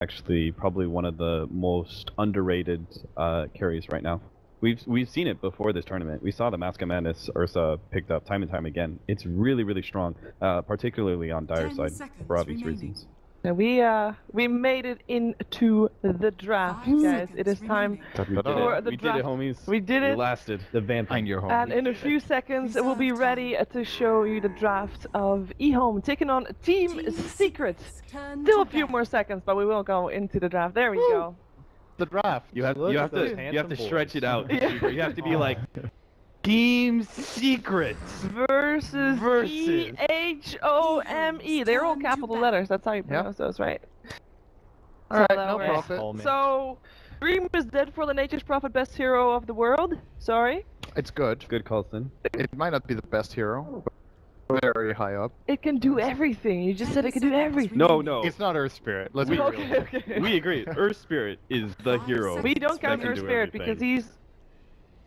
actually probably one of the most underrated uh, carries right now. We've we've seen it before this tournament. We saw the Mask of Madness Ursa picked up time and time again. It's really really strong, uh, particularly on Dire side for obvious remaining. reasons. So we uh we made it into the draft, Five guys. It is seconds time. remaining. We did For it. the We did draft. it, homies. We did You it. lasted. The vampire. Find your home. And in a few seconds, we'll be Reserve ready to show you the draft of eHome taking on Team Team Secret. Still a few bat. more seconds, but we will go into the draft. There we go. The draft. You have Look you have to you have to stretch boys. it out. Yeah. You have to be like Team Secrets. Versus, Versus. E H O M E. They're all capital letters. That's how you pronounce those, right? All right, So no works. profit. So, Dream is dead for the Nature's Prophet, best hero of the world. Sorry. It's good. Good, Colson. It might not be the best hero, but very high up. It can do everything. You just said it can do everything. No, no. It's not Earth Spirit. Let's be Okay, real. okay. We agree. Earth Spirit is the hero. We don't count Earth do Spirit because he's,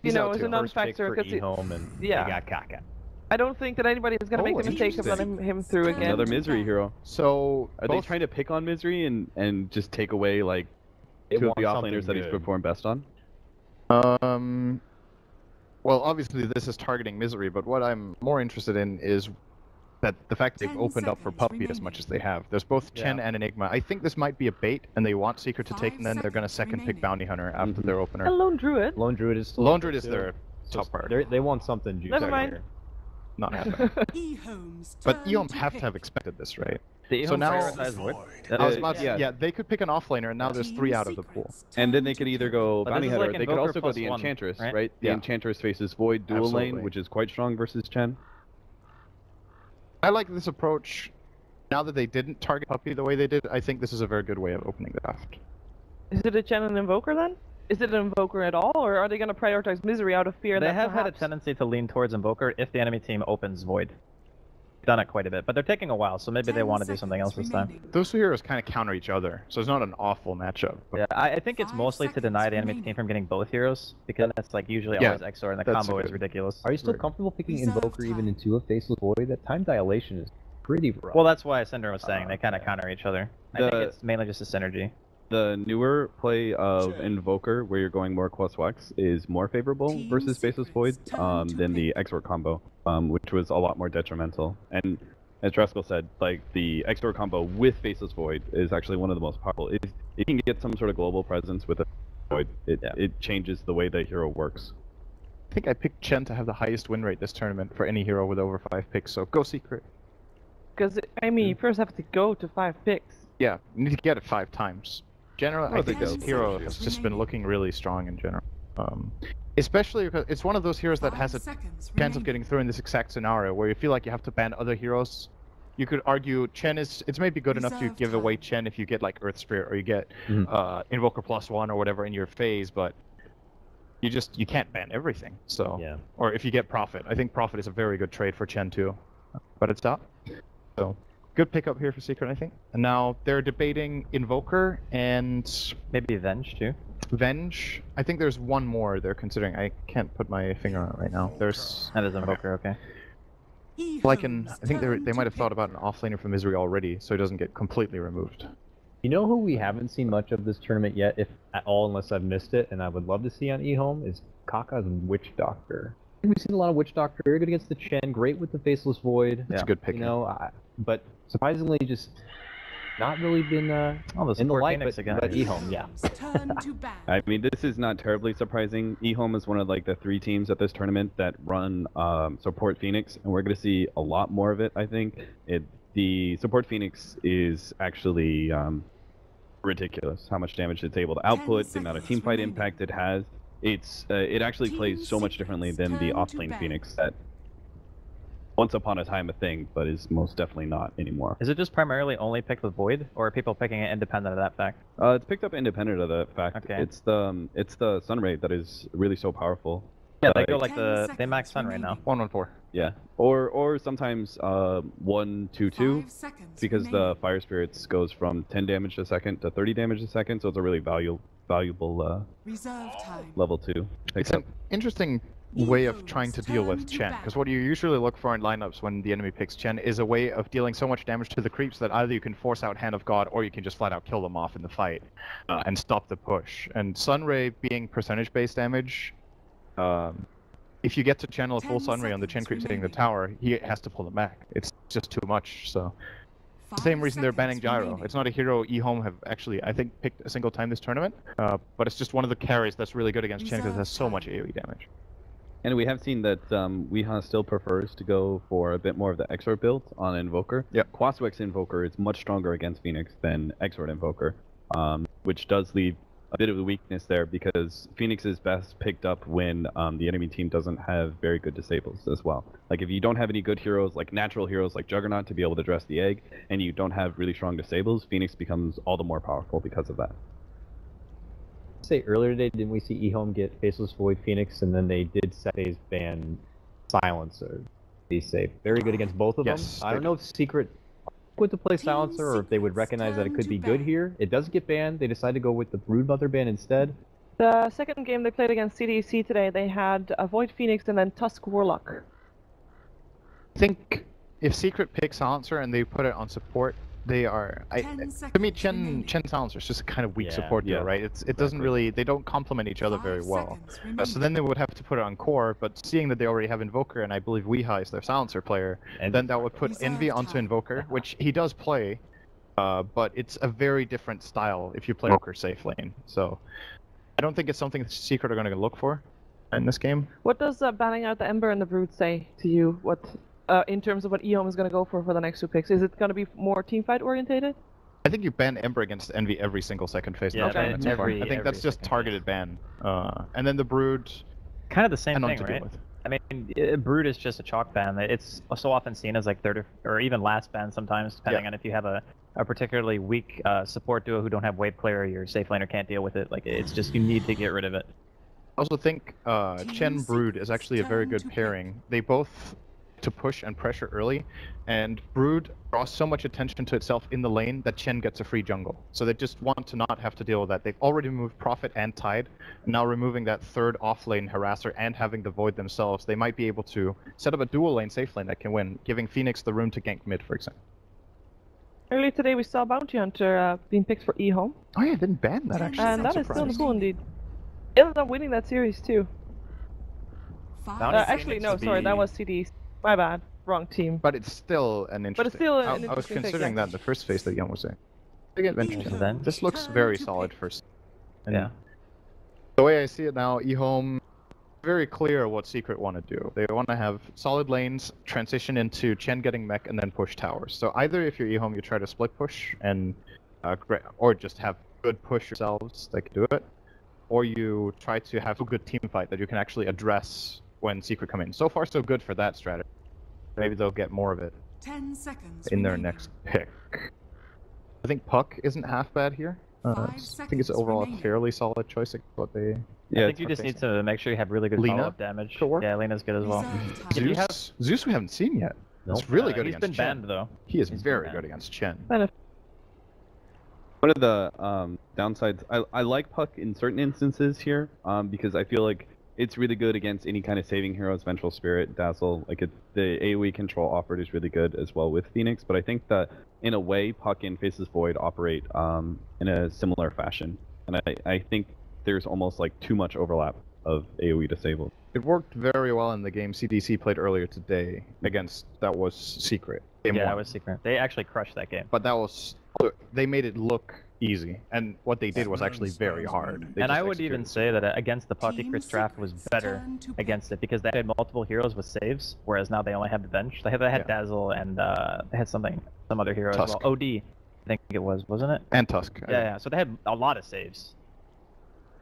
you know, out is a too. non-factor. Because E-Home and yeah. they got Kaka. I don't think that anybody is gonna make the Oh, mistake of interesting. letting him through again. Another misery hero. So Are both- they trying to pick on misery and and just take away like They two of the something offlaners that he's performed best on? Um. Well, obviously this is targeting misery, but what I'm more interested in is that the fact they've opened up for seconds Puppey as much as they have. There's both Chen Yeah. and Enigma. I think this might be a bait, and they want Seeker to take, and then they're gonna seconds second pick. Bounty Hunter after Mhm. their opener. A lone druid. Lone Druid is still Lone Druid is too. their So top part. they're- want something juicy Never mind. here. Not happening. E-Home's But turn eHome have to have expected this, right? The So now- prioritize I was Uh, about to, yeah. yeah. they could pick an offlaner, and now there's three out of the pool. And then they could either go But bounty hunter. like they could also go plus the one, enchantress, right? right? The Yeah. enchantress faces void dual lane, which is quite strong versus Chen. I like this approach. Now that they didn't target Puppey the way they did, I think this is a very good way of opening the draft. Is it a Chen and Invoker then? Is it an Invoker at all, or are they gonna prioritize Misery out of fear They that have had a tendency to lean towards Invoker if the enemy team opens Void. Done it quite a bit, but they're taking a while, so maybe they want to do something else this time. Those two heroes kind of counter each other, so it's not an awful matchup. but- Yeah, I, I think it's mostly to deny the enemy remaining. team from getting both heroes, because that's like usually Yeah, always Exort and the that's a combo is ridiculous. Are you still comfortable picking Invoker even into a Faceless Void? That time dilation is pretty rough. Well, that's why Cinder was saying they kind of Okay. counter each other. I think it's mainly just a synergy. The newer play of Invoker, where you're going more Quas Wex, is more favorable Team versus Faceless Void um, than the pick. Exort combo, um, which was a lot more detrimental. And as Dreskel said, like the Exort combo with Faceless Void is actually one of the most powerful. If you can get some sort of global presence with a Void, it, Yeah. it changes the way the hero works. I think I picked Chen to have the highest win rate this tournament for any hero with over five picks. So go secret. Because I mean, you first have to go to five picks. Yeah, you need to get it five times. Generally, Oh, I think this hero has just been looking really strong in general. Um, especially because it's one of those heroes that has a Five seconds chance of getting through in this exact scenario where you feel like you have to ban other heroes. You could argue Chen is it's maybe good enough to Reserve give away. Chen if you get like Earth Spirit or you get Mhm. uh, Invoker plus one or whatever in your phase, but you just you can't ban everything. So Yeah. or if you get Prophet, I think Prophet is a very good trade for Chen too, but it's not. So good pickup here for Secret, I think. And now they're debating Invoker and Maybe Venge too. Venge. I think there's one more they're considering. I can't put my finger on it right now. There's That is Invoker, okay. like an E-Home's I think they they might have thought about an offlaner for Misery already, so it doesn't get completely removed. You know who we haven't seen much of this tournament yet, if at all, unless I've missed it, and I would love to see on eHome, is Kaka's Witch Doctor. We've seen a lot of Witch Doctor, very good against the Chen, great with the Faceless Void. That's Yeah. a good pick. You know, I, but surprisingly, just not really been uh, Oh, in the light. Phoenix But, again. but eHome, yeah. E-Home's turn to bat. I mean, this is not terribly surprising. eHome is one of like the three teams at this tournament that run um, support Phoenix, and we're going to see a lot more of it. I think it the support Phoenix is actually um, ridiculous. How much damage it's able to output, the amount of seconds team fight impact it has. It's uh, it actually plays so much differently than the turn off lane. Phoenix that once upon a time a thing, but is most definitely not anymore. Is it just primarily only picked with Void, or are people picking it independent of that fact? Uh, it's picked up independent of that fact. Okay. It's the um, it's the sun ray that is really so powerful. Yeah, they Like- go like the they max Sun right now. One one four. Yeah, or or sometimes uh, one two two Five seconds because the fire spirits goes from 10 damage a second to 30 damage a second, so it's a really valuable valuable uh, Reserve time. level two. It's pickup. an interesting way of trying to deal with Chen. Because what you usually look for in lineups when the enemy picks Chen is a way of dealing so much damage to the creeps that either you can force out Hand of God or you can just flat out kill them off in the fight uh, and stop the push. And Sunray being percentage based damage, um, if you get to channel a full Sunray on the Chen creeps hitting the tower, he has to pull them back. It's just too much. So Five same reason they're banning Gyro. remaining. It's not a hero eHome have actually, I think, picked a single time this tournament, uh, but it's just one of the carries that's really good against Chen because it has so much AoE damage. And we have seen that um, Weeha still prefers to go for a bit more of the Exort build on Invoker. Yep. Quaswex Invoker is much stronger against Phoenix than Exort Invoker, um, which does leave a bit of a weakness there because Phoenix is best picked up when um, the enemy team doesn't have very good disables as well. Like if you don't have any good heroes, like natural heroes like Juggernaut to be able to dress the egg, and you don't have really strong disables, Phoenix becomes all the more powerful because of that. Say earlier today, didn't we see eHome get Faceless Void Phoenix, and then they did set phase ban Silencer. Be safe. Very good against both of Yes, them. I don't know if Secret went to play Silencer or if they would recognize that it could be good here. It doesn't get banned. They decided to go with the Broodmother ban instead. The second game they played against CDC today, they had a Void Phoenix and then Tusk Warlock. I think if Secret picks Silencer and they put it on support, they are. I, Ten to me, Chen remaining. Chen Silencer is just a kind of weak Yeah, support yeah, duo, right? It's it doesn't really they don't complement each other very well. Uh, so then they would have to put it on core, but seeing that they already have Invoker and I believe Weeha is their Silencer player, And then that would put Envy onto. Invoker, which he does play, uh, but it's a very different style if you play Invoker safe lane. So I don't think it's something that Secret are going to look for in this game. What does uh, banning out the Ember and the Brood say to you? What, uh, in terms of what eHome is going to go for for the next two picks? Is it going to be more team fight orientated? I think you ban Ember against Envy every single second phase. in Yeah, the ban so far. every- I think that's just targeted ban. Uh, and then the Brood, Kind of the same I thing, right? I mean, i- Brood is just a chalk ban. It's so often seen as like third or, or even last ban sometimes, depending Yeah. on if you have a, a particularly weak uh, support duo who don't have wave clear or your safe laner can't deal with it. Like it's just you need to get rid of it. I also think uh, Chen Brood is actually a very good pairing. They both to push and pressure early, and Brood draws so much attention to itself in the lane that Chen gets a free jungle. So they just want to not have to deal with that. They've already removed Prophet and Tide, now removing that third off lane harasser and having the Void themselves, they might be able to set up a dual lane safe lane that can win, giving Phoenix the room to gank mid, for example. Earlier today, we saw Bounty Hunter uh, being picked for eHome, Oh yeah, I didn't ban that actually. and that is still in the indeed. It ended up winning that series too. Uh, actually, no, to sorry, that was CD. My bad, wrong team. But it's still an interesting. But it's still an I, I was interesting pick, considering yeah. that the first phase that Jan was saying. Big adventure. EHome then. This looks very solid first. and Yeah. The way I see it now, eHome, very clear what Secret want to do. They want to have solid lanes, transition into Chen getting mech, and then push towers. So either if you're eHome, you try to split push and, uh, or just have good push yourselves that can do it, or you try to have a good team fight that you can actually address when Secret come in. So far, so good for that strategy. Maybe they'll get more of it Ten seconds in their remaining. next pick. I think Puck isn't half bad here. Uh, I think it's overall remaining. a fairly solid choice. like What they Yeah, I think you hard just need to make sure you have really good Lina follow-up damage. could work. Yeah, Lina's good as well. Reserve time. If you Zeus, have- Zeus we haven't seen yet. Nope. It's really Uh, good He's against been Chen. banned though. He is He's very good against Chen. One of the um, downsides, I, I like Puck in certain instances here um, because I feel like it's really good against any kind of saving heroes, Vengeful Spirit, Dazzle. Like it, the AoE control offered is really good as well with Phoenix. But I think that in a way, Puck and Faceless Void operate um, in a similar fashion, and I, I think there's almost like too much overlap of AoE disabled. It worked very well in the game CDC played earlier today against that was Secret. Game yeah, one. it was secret. They actually crushed that game. But that was they made it look easy, and what they did was actually very hard. They and I would even say that uh, against the Puck, Team Secret's draft was better turn to pick. against it because they had multiple heroes with saves, whereas now they only have the bench. They had, they had Yeah. Dazzle and uh, they had something, some other hero Tusk. as well. OD, I think it was, wasn't it? and Tusk. I Yeah, yeah. So they had a lot of saves.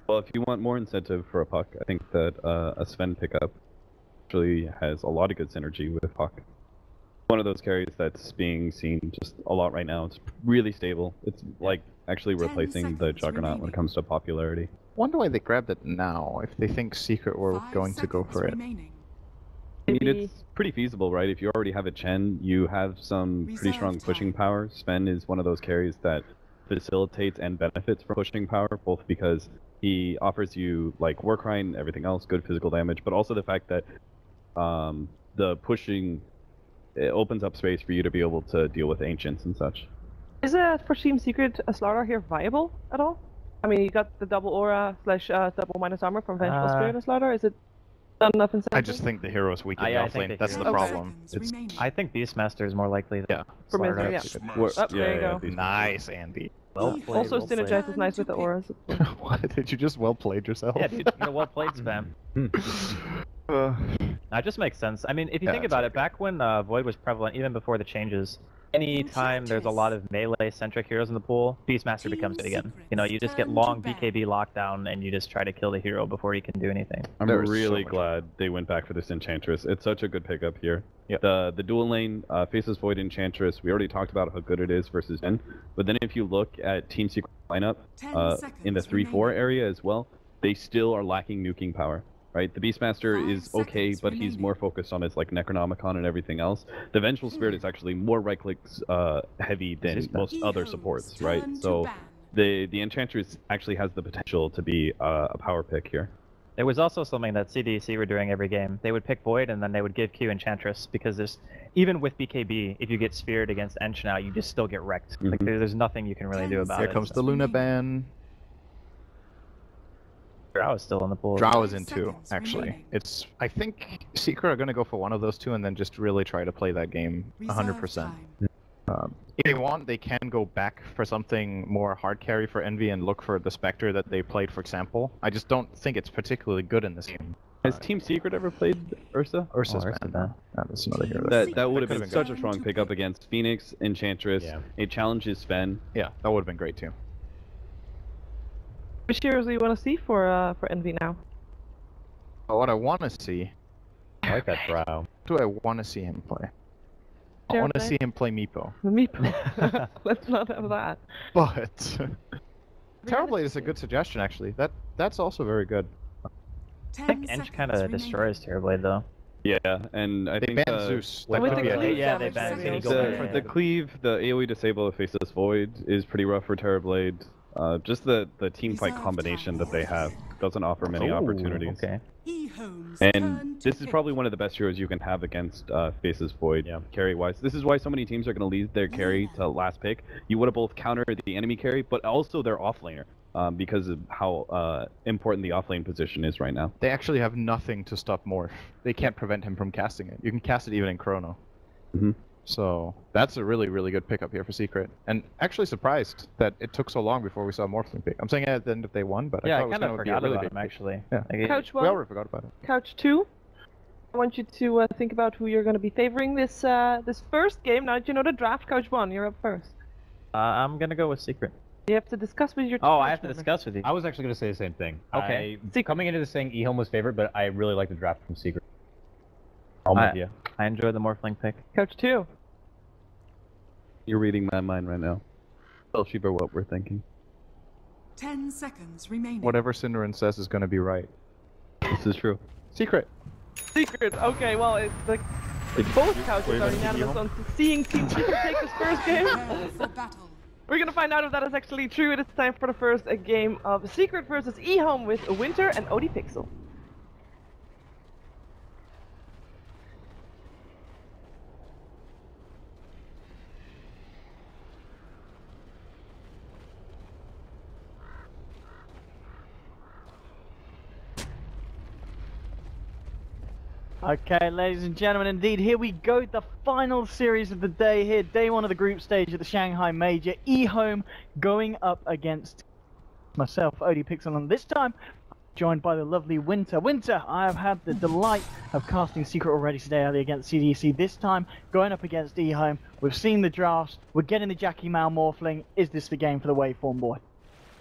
Well, if you want more incentive for a Puck, I think that uh, a Sven pickup actually has a lot of good synergy with Puck. One of those carries that's being seen just a lot right now. It's really stable. It's like actually replacing the seconds Juggernaut when it comes to popularity. Wonder why they grabbed it now. If they think Secret were Five going to go seconds for it. I mean, it's pretty feasible, right? If you already have a Chen, you have some pretty Reserve strong pushing power. Sven is one of those carries that facilitates and benefits from pushing power, both because He offers you like Warcry and everything else, good physical damage, but also the fact that um, the pushing it opens up space for you to be able to deal with ancients and such. Is a for Team Secret a Slardar here viable at all? I mean, you got the double aura slash uh, double minus armor from Vengeful Uh, Spirit as Slardar. Is it not enough incentive? I just think the hero's weak in I- the I think the That's the problem. It's. I think Beastmaster is more likely. yeah. For Slardar. Yeah. That's Wor- Oh, there you go. these- Nice, Andy. Well played, also well played. synergize is nice with the auras. what? Did you just well played yourself? Yeah, dude. You know, well played, Spam. Uh, That just makes sense. I mean, if you Yeah, think about very it, back when uh, Void was prevalent, even before the changes, anytime there's a lot of melee-centric heroes in the pool, Beastmaster becomes it again. You know, you just get long BKB lockdown, and you just try to kill the hero before he can do anything. I'm There is so really much- glad they went back for this Enchantress. It's such a good pickup here. Yep. The the dual lane uh, Faceless Void Enchantress. We already talked about how good it is versus Chen. But then if you look at Team Secret lineup uh, in the three four area as well, they still are lacking nuking power. Right, the Beastmaster Five is okay, seconds but he's more focused on his like Necronomicon and everything else. The Vengeful Spirit is actually more right clicks uh, heavy than Beastmaster. most other supports, right? So the the Enchantress actually has the potential to be uh, a power pick here. There was also something that CDC were doing every game. They would pick Void, and then they would give Q Enchantress, because there's even with BKB, if you get speared against Ench now, you just still get wrecked. Like Mhm. there- there's nothing you can really do Ten about here it. comes so- the Luna ban. Drow is still in the pool. Drow is in two, actually. It's I think Secret are gonna go for one of those two and then just really try to play that game 100%. Um, if they want, they can go back for something more hard carry for Envy and look for the Spectre that they played, for example. I just don't think it's particularly good in this game. Has Team Secret ever played Ursa? Ursa's Ursa ban. ban. Yeah, that's another hero. That that would have been been such a strong pickup against Phoenix, Enchantress. Yeah. It challenges Sven. Yeah, that would have been great too. Which heroes do you want to see for uh, for Envy now? But what I want to see, I like that brow. what do I want to see him play? I want to see him play Meepo. The meeple. Let's not have that. But Terrorblade is a good suggestion, actually. That that's also very good. I think Ten Ench kind of destroys Terrorblade, though. Yeah, and I They think banned uh, Zeus. With That the be a cleave hit. Yeah, they damage, banned maybe Can he also go the, the cleave, the AoE disable of Faceless Void is pretty rough for Terrorblade. Uh, just the, the team fight combination that they have doesn't offer many Ooh, opportunities. Okay. And this is probably one of the best heroes you can have against uh, Faceless Void Yeah. carry wise. This is why so many teams are going to leave their carry to last pick. You would have both countered the enemy carry, but also their offlaner um, because of how uh, important the offlane position is right now. They actually have nothing to stop Morph. They can't prevent him from casting it. You can cast it even in Chrono. Mhm. So that's a really, really good pickup here for Secret. And actually surprised that it took so long before we saw Morphling pick. I'm saying at the end of they won, but Yeah, I I it was kind of going to be a forgot really about big him actually. Yeah. Like, it- Couch We one, already forgot about it. couch two. I want you to uh, think about who you're going to be favoring this uh, this first game. Now that you know the draft, couch one, you're up first. uh, I'm gonna go with Secret. You have to discuss with your. Oh, I couch have to discuss with you. I was actually going to say the same thing. Okay. I, Secret. coming into this saying Ehome was favorite, but I really like the draft from Secret. I'm I- with you. I enjoy the Morphling pick. Couch two. You're reading my mind right now. Tell Sheever what we're thinking. Ten seconds remaining. Whatever Synderen says is going to be right. This is true. Secret. Secret. Okay, well, it's like both couches are unanimous on seeing Team Secret take this first game. Battle. We're gonna find out if that is actually true. It is time for the first uh, game of Secret versus eHome with Winter and ODPixel. Okay, ladies and gentlemen, indeed, here we go. The final series of the day here, day one of the group stage of the Shanghai Major. eHome going up against myself, ODPixel, and this time joined by the lovely Winter. Winter, I have had the delight of casting Secret already today early against CDC. This time, going up against eHome. We've seen the drafts. We're getting the Jackie Mao Morphling. Is this the game for the Waveform boy?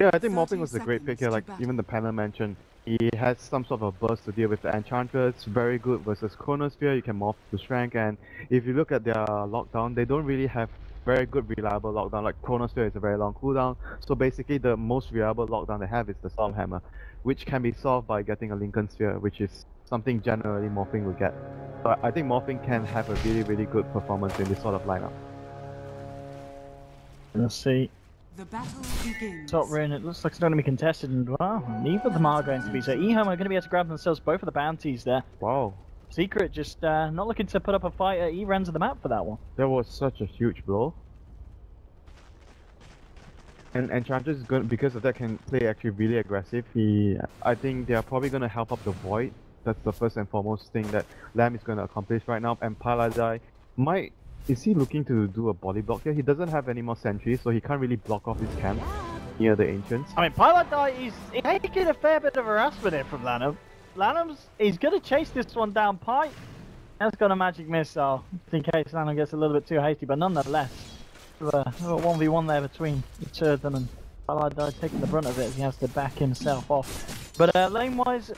Yeah, I think 30 Morphling was a great pick here, like even the panel mentioned. He has some sort of a burst to deal with the Enchantress, very good versus Chronosphere, you can morph to strength, and if you look at their lockdown, they don't really have very good reliable lockdown, like Chronosphere is a very long cooldown, so basically the most reliable lockdown they have is the Stormhammer, which can be solved by getting a Linken Sphere, which is something generally Morphling will get. So I think Morphling can have a really really good performance in this sort of lineup. Let's see. The battle begins. Top rune, it looks like it's not going to be contested, and well, neither of them are going to be. So eHome are going to be able to grab themselves both of the bounties there. Wow, Secret just uh, not looking to put up a fight at either ends of the map for that one. that was such a huge blow. And Enchantress is going because of that can play actually really aggressive. He, I think they are probably going to help up the void. That's the first and foremost thing that Lamb is going to accomplish right now. And pieliedie might is he looking to do a body block here? He doesn't have any more sentries, so he can't really block off his camp near the ancients. I mean, pieliedie is taking a fair bit of harassment here from Lanham. Lanham's he's going to chase this one down pipe. That's got a magic missile, in case Lanham gets a little bit too hasty, but nonetheless, a 1v1 there between the two of them, and pieliedie taking the brunt of it as he has to back himself off. But uh, lane-wise,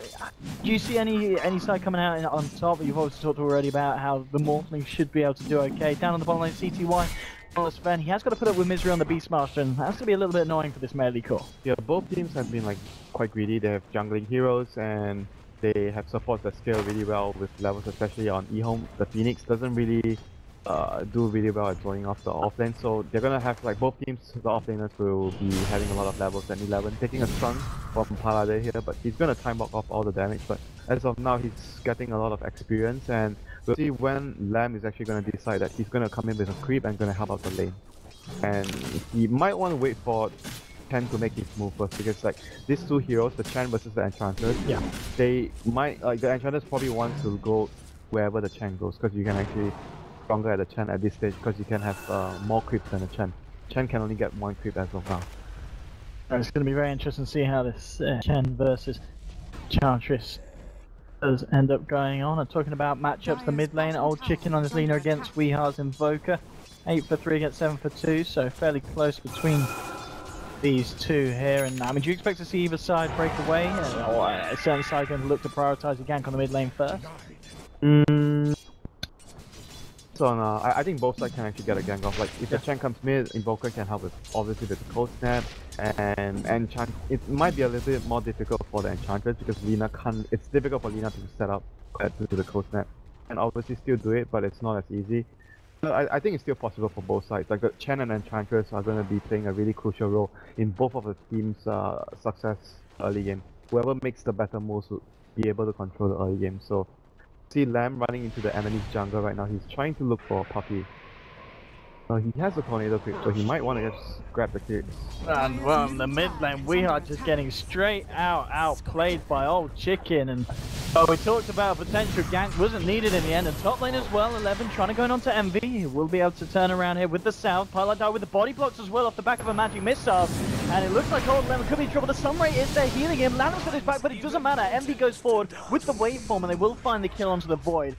do you see any any side coming out on top? You've obviously talked already about how the Morphling should be able to do okay. Down on the bottom lane, CTY, Sven, he has got to put up with Misery on the Beastmaster, and that's going to be a little bit annoying for this melee core. Yeah, both teams have been like quite greedy. They have jungling heroes and they have supports that scale really well with levels, especially on eHome. The Phoenix doesn't really uh, do really well at zoning off the offlane, so they're gonna have like both teams. The offlaners will be having a lot of levels at 11, taking a stun from Paladin here, but he's gonna time block off all the damage. But as of now, he's getting a lot of experience, and we'll see when Lamb is actually gonna decide that he's gonna come in with a creep and gonna help out the lane. And he might want to wait for Chen to make his move first because like these two heroes, the Chen versus the Enchantress, Yeah. they might like the Enchantress probably wants to go wherever the Chen goes because you can actually stronger at the Chen at this stage because you can have uh, more creeps than the Chen. Chen can only get one creep as of now. It's going to be very interesting to see how this uh, Chen versus Enchantress does end up going on. And talking about matchups, the mid lane, Old Chicken on his leaner against Weehar's Invoker. 8 for 3 against 7 for 2, so fairly close between these two here. And I mean, do you expect to see either side break away? Uh, Or a certain side going to look to prioritise the gank on the mid lane first? Mm. So uh, I, I think both sides can actually get a gang off. Like if the Chen comes mid, Invoker can help with obviously with the cold snap, and enchant. It might be a little bit more difficult for the enchantress because Lina can't. It's difficult for Lina to set up compared to the cold snap, and obviously still do it, but it's not as easy. I, I think it's still possible for both sides. Like the Chen and Enchantress are going to be playing a really crucial role in both of the teams' uh, success early game. Whoever makes the better moves will be able to control the early game. So see Lamb running into the enemy's jungle right now. He's trying to look for a Puppey. Uh, he has a tornado creep, so he might want to just grab the creep. And well, in the mid lane, we are just getting straight out outplayed by old chicken. And oh, we talked about potential gank wasn't needed in the end. And top lane as well, 11 trying to go in onto Envy. He will be able to turn around here with the south. Pilot die with the body blocks as well off the back of a magic missile. And it looks like old Lemon could be in trouble. The Sunray is there healing him. Lanham's got his back, but it doesn't matter. Envy goes forward with the waveform, and they will find the kill onto the void.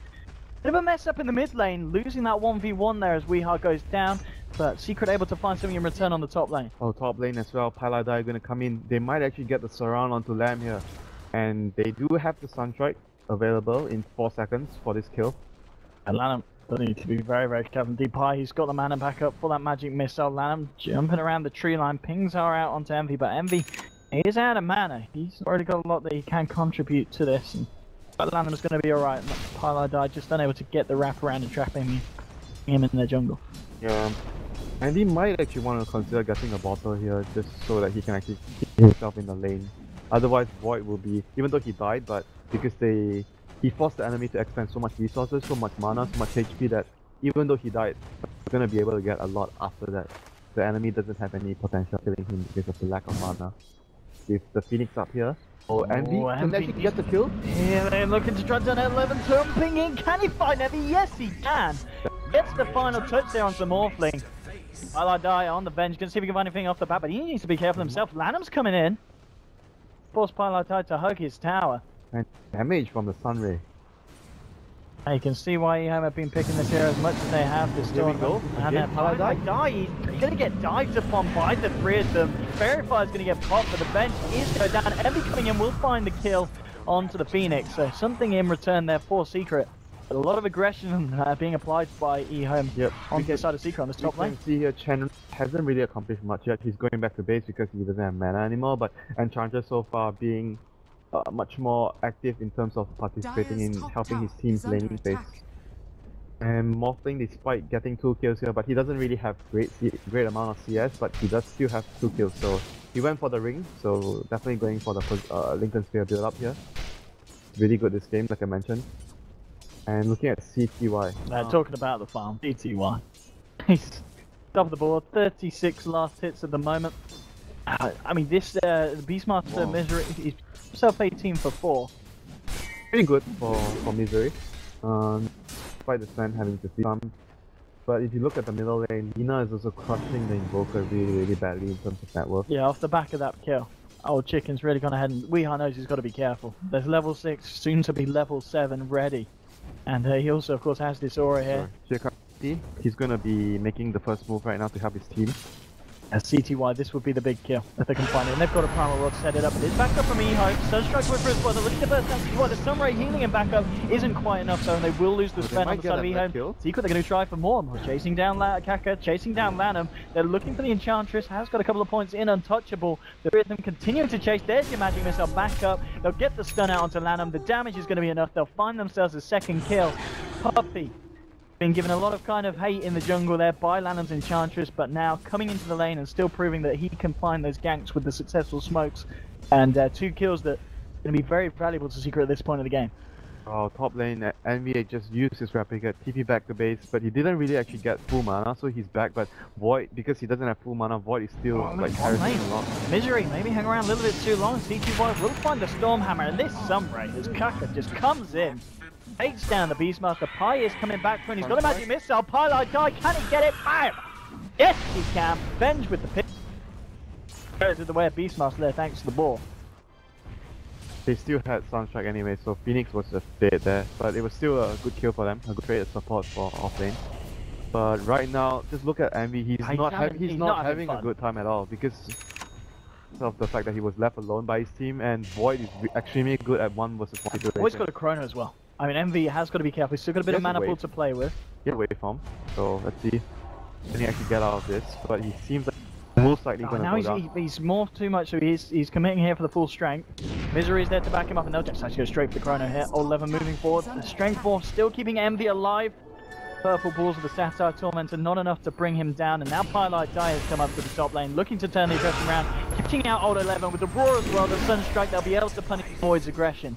Bit of a mess up in the mid lane, losing that 1v1 there as Weehar goes down, but Secret able to find something in return on the top lane. Oh, top lane as well. pieliedie are going to come in. They might actually get the surround onto Lamb here. And they do have the Sunstrike available in 4 seconds for this kill. And Lanham does need to be very, very careful. Deepie, he's got the mana back up for that magic missile. Lanham jumping around the tree line. Pings are out onto Envy, but Envy is out of mana. He's already got a lot that he can contribute to this. And, but Lanham's going to be alright. pieliedie just unable to get the wrap around and trap him, him in the jungle. Yeah. Um, and he might actually want to consider getting a bottle here just so that he can actually keep hmm. himself in the lane. Otherwise, Void will be, even though he died, but because they he forced the enemy to expend so much resources, so much mana, so much HP that even though he died, he's gonna be able to get a lot after that. The enemy doesn't have any potential killing him because of the lack of mana. With the Phoenix up here, oh Envy Oh, can actually get the kill. Yeah, they're looking to try down at 11, jumping in. Can he find Envy? Yes, he can. Gets the final touch there on some Morphling. die on the bench, gonna see if he can find anything off the bat, but he needs to be careful himself. Lanham's coming in. Force Pilot pieliedie to hug his tower. And damage from the Sunray. And you can see why you haven't been picking this here as much as they have this Here we go. And Again, then pieliedie dies. He's gonna get dived upon by the three of them. Verify is gonna get popped, but the bench is going to go down. Envy coming in will find the kill onto the Phoenix. So something in return there for Secret. But a lot of aggression uh, being applied by eHome Yep. onto the side of Secret on this We top can lane. see here Chen hasn't really accomplished much yet. He's going back to base because he doesn't have mana anymore. But Enchantress so far being uh, much more active in terms of participating in helping his tower team's is under laning phase. attack. And Morphling, despite getting two kills here, but he doesn't really have great great amount of CS, but he does still have two kills. So he went for the ring, so definitely going for the first, uh, Linken Sphere build up here. Really good this game, like I mentioned. And looking at CTY, Uh, talking about the farm, DTY. He's top of the board, 36 last hits at the moment. Uh, I mean, this uh, Beastmaster Wow. Misery, he's himself 18 for 4. pretty good for, for Misery. Um, despite the Sven having to see some. But if you look at the middle lane, Lina is also crushing the Invoker really, really badly in terms of net worth. Yeah, off the back of that kill. Old Chicken's really gone ahead and Weeha knows he's got to be careful. There's level 6, soon to be level 7 ready. And uh, he also, of course, has this aura here. Shirkati, he's gonna be making the first move right now to help his team. As CTY, this would be the big kill if they can find it. And they've got a primal rod set it up. It is back up from Eho. Sunstrike with as well. They're looking to burst down CTY. The Sunray healing and backup isn't quite enough, so and they will lose the they spend on the side of a black Eho. kill. Secret, they're going to try for more. Chasing down La- Kaka, chasing down Lanham. They're looking for the Enchantress. Has got a couple of points in Untouchable. The three of them continuing to chase. There's your Magic Missile back up. They'll get the stun out onto Lanham. The damage is going to be enough. They'll find themselves a second kill. Puppey been given a lot of kind of hate in the jungle there by Lanham's Enchantress, but now coming into the lane and still proving that he can find those ganks with the successful smokes. And uh, two kills that are going to be very valuable to Secret at this point of the game. Oh, top lane, uh, NBA just used his replica, TP back to base, but he didn't really actually get full mana, so he's back, but Void, because he doesn't have full mana, Void is still Oh, like look at harassing lane. a lot. Misery, maybe hang around a little bit too long. CT1 will find the Stormhammer, and this Sunray, as Kaka just comes in, takes down the Beastmaster. Pi is coming back for him. He's got a magic missile. Pi like die. Can he get it? Bam! Yes, he can. Venge with the pick. Goes with the way of Beastmaster there, thanks to the ball. They still had Sunstrike anyway, so Phoenix was just dead there, but it was still a good kill for them, a good trade support for off lane. But right now, just look at Envy, he's He's not, having- he's he's not, not having having a good time at all, because of the fact that he was left alone by his team, and Void is extremely good at one versus one situation. Always got a Chrono as well. I mean, Envy has got to be careful. He's still got a bit of mana pool to play with. Get away from, so let's see. Can he actually get out of this? But he seems like most likely Oh, gonna now he's, he, he's morphed too much, so he's he's committing here for the full strength. Misery is there to back him up, and they'll just actually go straight for the chrono here. Old Levin moving forward. The strength force still keeping Envy alive. Purple balls of the Satyr Tormentor, not enough to bring him down, and now pieliedie has come up to the top lane, looking to turn the aggression around, catching out Old Eleven with the Roar as well, the Sunstrike, they'll be able to punish Void's aggression.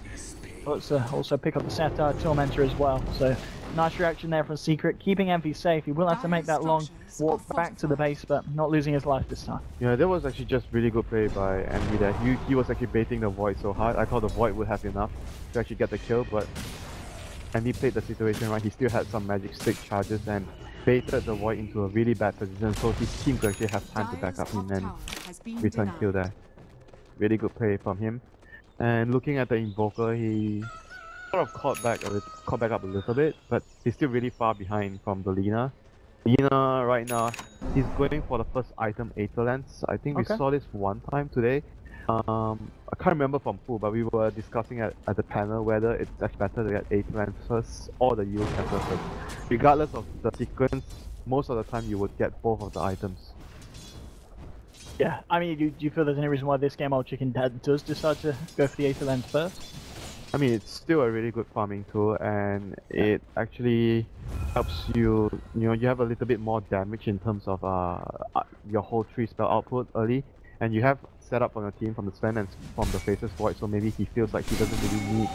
Let's uh, also pick up the Satyr Tormentor as well, so nice reaction there from Secret, keeping Envy safe, he will have to make that long walk back to the base, but not losing his life this time. Yeah, that was actually just really good play by Envy there. He, he was actually baiting the Void so hard. I thought the Void would have enough to actually get the kill, but Envy played the situation right. He still had some magic stick charges and baited the Void into a really bad position so his team could actually have time to back up him and return kill there. Really good play from him. And looking at the Invoker, he sort of caught back a little, caught back up a little bit, but he's still really far behind from the Lina. Lina right now, he's going for the first item Aether Lens. I think Okay. we saw this one time today. Um, I can't remember from who, but we were discussing at, at the panel whether it's actually better to get Aether Lens first or the Scepter first. Regardless of the sequence, most of the time you would get both of the items. Yeah, I mean, do, do you feel there's any reason why this game Old Chicken Dad does decide to go for the Aether Lens first? I mean, it's still a really good farming tool, and it actually helps you. You know, you have a little bit more damage in terms of uh, uh, your whole three spell output early, and you have set up on your team from the Sven and from the Faceless Void, so maybe he feels like he doesn't really need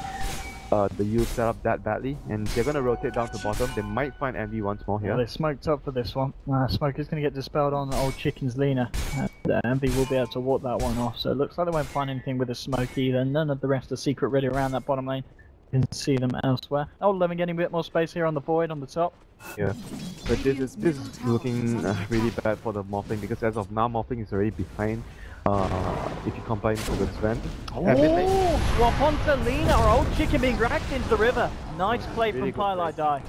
uh, the use setup that badly, and they're gonna rotate down to bottom. They might find Envy once more here. they smoked up for this one. Uh, smoke is going to get dispelled on Old Chicken's Lina. And uh, Envy will be able to walk that one off. So it looks like they won't find anything with a smoke either. None of the rest are secret really around that bottom lane. You can see them elsewhere. Old Lemon getting a bit more space here on the void on the top. Yeah, but this is this is looking uh, really bad for the Morphling because as of now, Morphling is already behind. Uh, if you combine him to the Sven. And mid lane- Oh, swap onto Lina. Or Old Chicken being dragged into the river. Nice play Really from good play. pieliedie.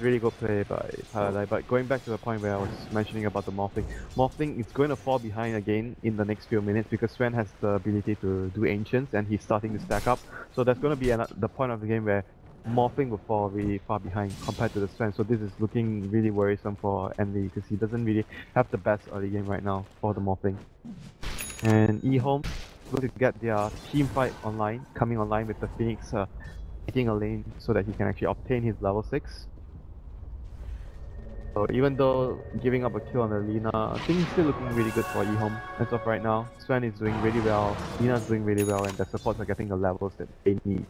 Really good play by Paradise. But going back to the point where I was mentioning about the Morphling, Morphling is going to fall behind again in the next few minutes because Sven has the ability to do Ancients and he's starting to stack up. So that's going to be the point of the game where Morphling will fall really far behind compared to the Sven. So this is looking really worrisome for Envy because he doesn't really have the best early game right now for the Morphling. And eHome going to get their team fight online, coming online with the Phoenix uh, hitting a lane so that he can actually obtain his level 6. So even though giving up a kill on the Lina, things still looking really good for eHome as of right now. Sven is doing really well, Lina's doing really well, and the supports are getting the levels that they need.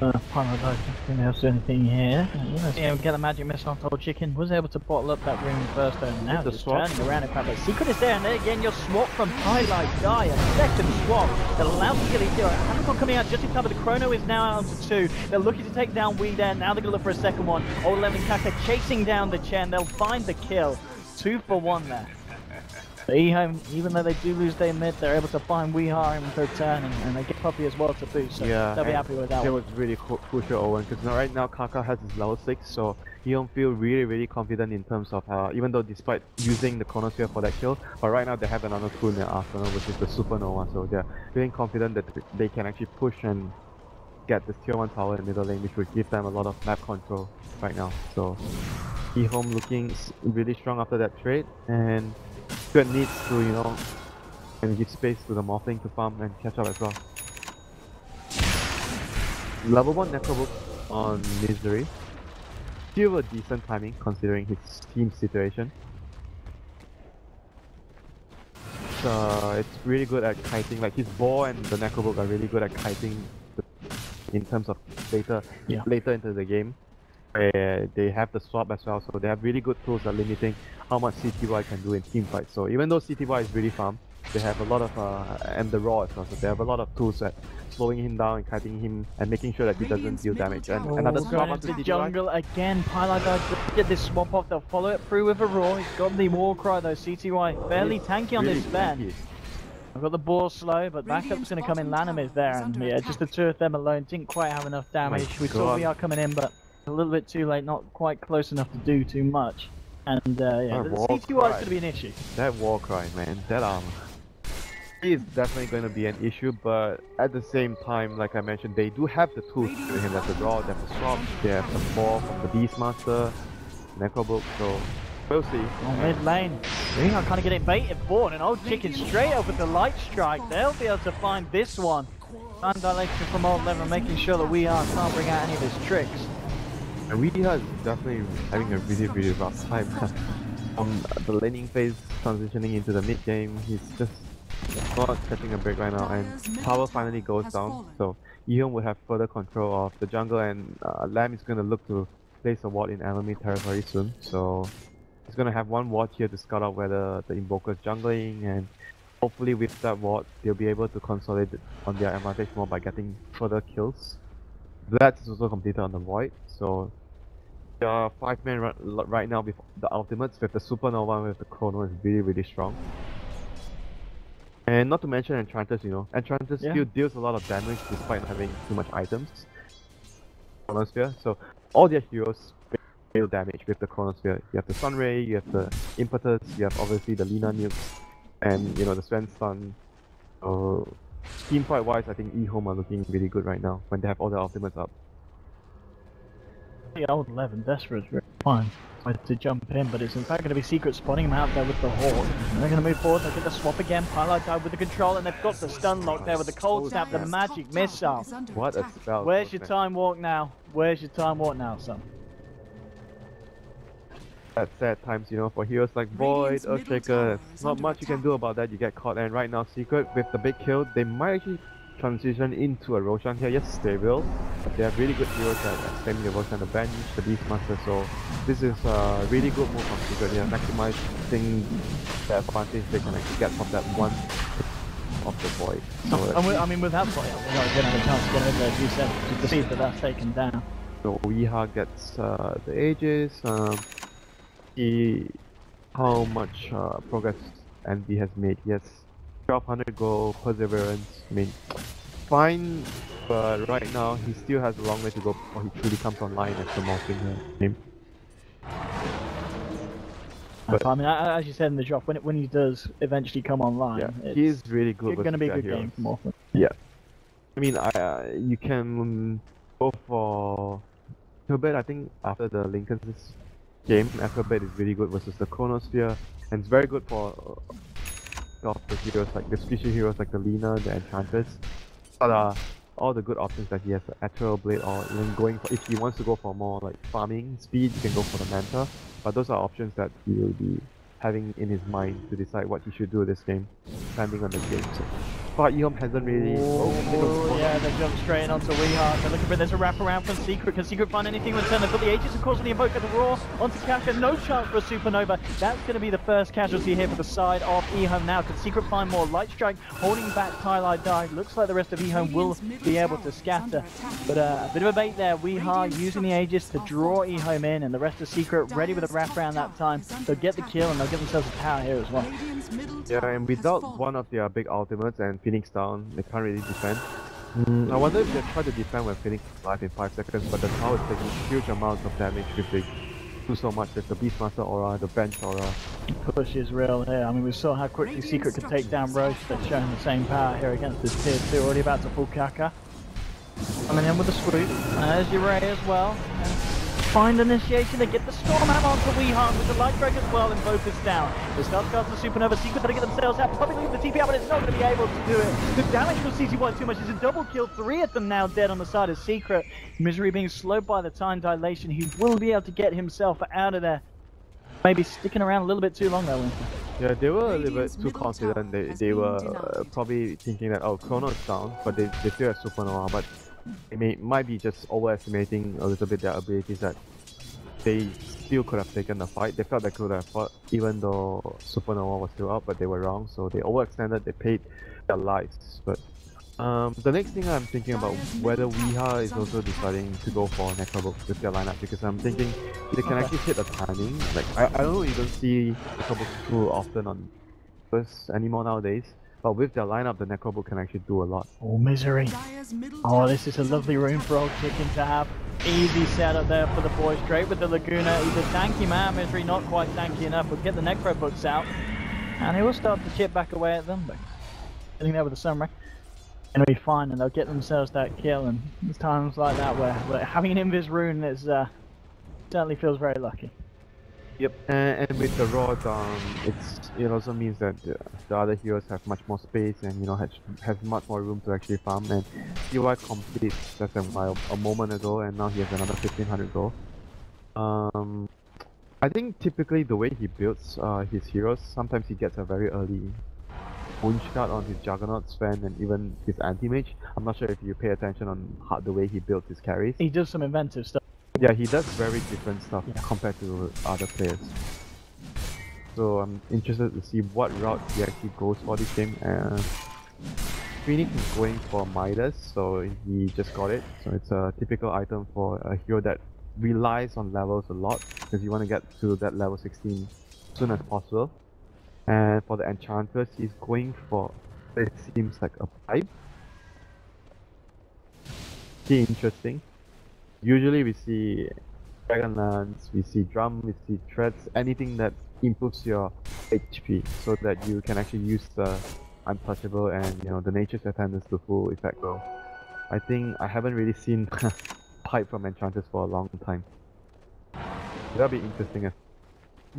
Uh, Paradise didn't have to anything here. Yeah, we get the magic missile told chicken. Was able to bottle up that room first though. Now the just swap. turning around in fact. But secret is there and there again. Your swap from pieliedie. A second swap that allows the Gilly Zero. Hamilton coming out just in time, but the Chrono is now out to two. They're looking to take down Wee there. Now they're gonna look for a second one. Old Lemon Kaka chasing down the Chen. They'll find the kill. Two for one there. Ehome, even though they do lose their mid, they're able to find Weeha in return, and, and they get Puppey as well to boot, so Yeah, they'll be happy with that That one. was really cru- crucial, Owen, because right now Kaka has his level 6, so he don't feel really, really confident in terms of, uh, even though despite using the Chronosphere for that kill, but right now they have another tool in their arsenal, which is the Supernova, so they're feeling confident that they can actually push and get this tier 1 tower in middle lane, which would give them a lot of map control right now. So, eHome looking really strong after that trade, and Good needs to, you know, and give space to the Morphling to farm and catch up as well. Level 1 Necrobook on Misery. Still a decent timing considering his team situation. It's, uh, it's really good at kiting, like his ball and the Necrobook are really good at kiting in terms of later Yeah. later into the game. Where they have the swap as well, so they have really good tools at limiting how much CTY can do in team fights. So even though CTY is really farm, they have a lot of uh, and the raw as well. So they have a lot of tools at slowing him down and kiting him and making sure that he doesn't deal damage. And tower another swap going onto into the CTY. jungle again. Pylon guys get this swap off. They'll follow it through with a roar. He's got the war cry though. CTY fairly tanky on Really this spend. I've got the ball slow, but backup's Radiant's going to come in. bottom Lanham is there, and yeah, just the two of them alone didn't quite have enough damage. we saw God. VR coming in, but a little bit too late, not quite close enough to do too much. And uh, yeah, Oh, the CTY is going to be an issue. That war cry, man, that armor. Is definitely going to be an issue, but at the same time, like I mentioned, they do have the tools to him. They have the draw, they have the swap, they have the ball from the Beastmaster, Necrobook, so we'll see. On mid lane, I kind of getting baited forward, and old chicken straight over the light strike. They'll be able to find this one. Time dilation from old lever, making sure that we are can't bring out any of his tricks. Rita is definitely having a really, really rough time. From the laning phase transitioning into the mid game, he's just not catching a break right now. And power finally goes down, so Eon will have further control of the jungle, and uh, Lamb is going to look to place a ward in enemy territory soon. So he's going to have one ward here to scout out whether the Invoker is jungling, and hopefully with that ward, they'll be able to consolidate on their advantage more by getting further kills. That is also completed on the Void, so are five men right, now with the ultimates, with the Supernova with the Chrono is really really strong. And not to mention Enchantress, you know, Enchantress Yeah. still deals a lot of damage despite having too much items. Chronosphere, so all their heroes deal damage with the Chronosphere. You have the Sunray, you have the Impetus, you have obviously the Lina nukes, and you know the Sven stun. So team fight wise, I think eHome are looking really good right now when they have all their ultimates up. The old Eleven Desperate really fine. Tried to jump in, but it's in fact going to be Secret spotting him out there with the Hawk. And they're going to move forward, they're going to swap again, Pilot dive with the control, and they've got the stun lock there with the cold snap, the magic missile. is under What a attack. spell! Where's your time walk now? Where's your time walk now, son? At sad times, you know, for heroes like Void, Radiant's middle Earthshaker, tower there's is not under much you can do about that. You get caught, and right now, Secret with the big kill, they might actually transition into a Roshan here. Yes, they will, but they have really good heroes at extending the Roshan, the bench, the Beastmaster. So this is a really good move from Secret here, maximizing the advantage they can actually get from that one of the Void. So, I mean, with that point, we're not going to have a chance to get in there, as you said, to see that that's taken down. So Weeha gets uh, the Aegis. Um, see how much uh, progress Envy has made. Yes, 1200 gold, perseverance. I mean, fine, but right now he still has a long way to go before he truly comes online as the Morphling game. But- I mean, as you said in the drop, when it, when he does eventually come online, Yeah, it's he is really good. It's going to be a good game heroes. for Morphin. I mean, I, uh, you can go for Acrobat. I think after the Linken's game, Acrobat is really good versus the Chronosphere, and it's very good for uh, of the heroes like the squishy heroes like the Lina, the Enchantress. Uh, all the good options that he has, the Ethereal Blade, or even going for, if he wants to go for more like farming speed, he can go for the Manta. But those are options that he will be having in his mind to decide what he should do with this game, depending on the game. So, but Ehome hasn't really. Oh, yeah, they jump straight in onto Weeheart. They're looking for there's a wraparound from Secret. Can Secret find anything in return? They've got the Aegis, of course, on the Invoker, the Raw onto Kaka. No chance for a Supernova. That's going to be the first casualty here for the side of Ehome now. Can Secret find more? Light Strike holding back pieliedie. Looks like the rest of Ehome will be able to scatter. But uh, a bit of a bait there. Weeheart using the Aegis to draw Ehome in, and the rest of Secret ready with a wraparound that time. They'll get the kill, and they'll get themselves a tower here as well. Yeah, and without one of their big ultimates and Phoenix down, they can't really defend. Mm, I wonder if they try to defend when Phoenix is alive in 5 seconds, but the tower is taking huge amounts of damage if they do so much with the Beastmaster aura, the bench aura. push is real here. I mean, we saw how quickly Secret could take down Roche. They're showing the same power here against this tier 2. Already about to pull Kaka. Coming in with the swoop. There's your Ray as well. And find initiation. They get the Storm Hammer onto Weehan with the Light Drag as well, and both is down. The Star Scars the Supernova. Secret to get themselves out. Probably leave the TP out, but it's not going to be able to do it. The damage from CTY too much. It's a double kill. Three of them now dead on the side of Secret. Misery being slowed by the time dilation. He will be able to get himself out of there. Maybe sticking around a little bit too long though, Winter. Yeah, they were a little bit too confident. They, they were uh, probably thinking that, oh, Chrono is down, but they, they still have Supernova, but they may, might be just overestimating a little bit their abilities that they still could have taken the fight. They felt they could have fought even though Supernova was still up, but they were wrong, so they overextended, they paid their lives. But um, the next thing I'm thinking about whether Weeha is also deciding to go for Necrobook with their lineup because I'm thinking they can actually hit the timing. Like I, I don't even see Necrobook too often on first anymore nowadays. But with their lineup, the Necrobook can actually do a lot. Oh, Misery. Oh, this is a lovely room for old chicken to have. Easy setup there for the boys. Straight with the Laguna. He's a tanky man. Misery not quite tanky enough. We'll get the Necro books out. And he will start to chip back away at them. But sitting there with the Sunray. And be fine. And they'll get themselves that kill. And there's times like that where, where having an Invis rune is, uh, certainly feels very lucky. Yep. And, and with the rod, um, it's it also means that the, the other heroes have much more space and you know have, have much more room to actually farm. And UI completes just a, while- a moment ago, and now he has another 1500 gold. Um, I think typically the way he builds uh, his heroes, sometimes he gets a very early wound shot on his Juggernaut, Sven, and even his anti-mage. I'm not sure if you pay attention on how, the way he builds his carries. He does some inventive stuff. Yeah, he does very different stuff Yeah. compared to other players. So I'm interested to see what route he actually goes for this game. Uh, Phoenix is going for Midas, so he just got it. So it's a typical item for a hero that relies on levels a lot because you want to get to that level 16 as soon as possible. And for the Enchantress, he's going for it seems like a pipe. Pretty interesting. Usually we see Dragonlance, we see Drum, we see Threads, anything that improves your HP so that you can actually use the untouchable and you know the nature's attendance to full effect though. I think I haven't really seen pipe from Enchantress for a long time. That'll be interesting.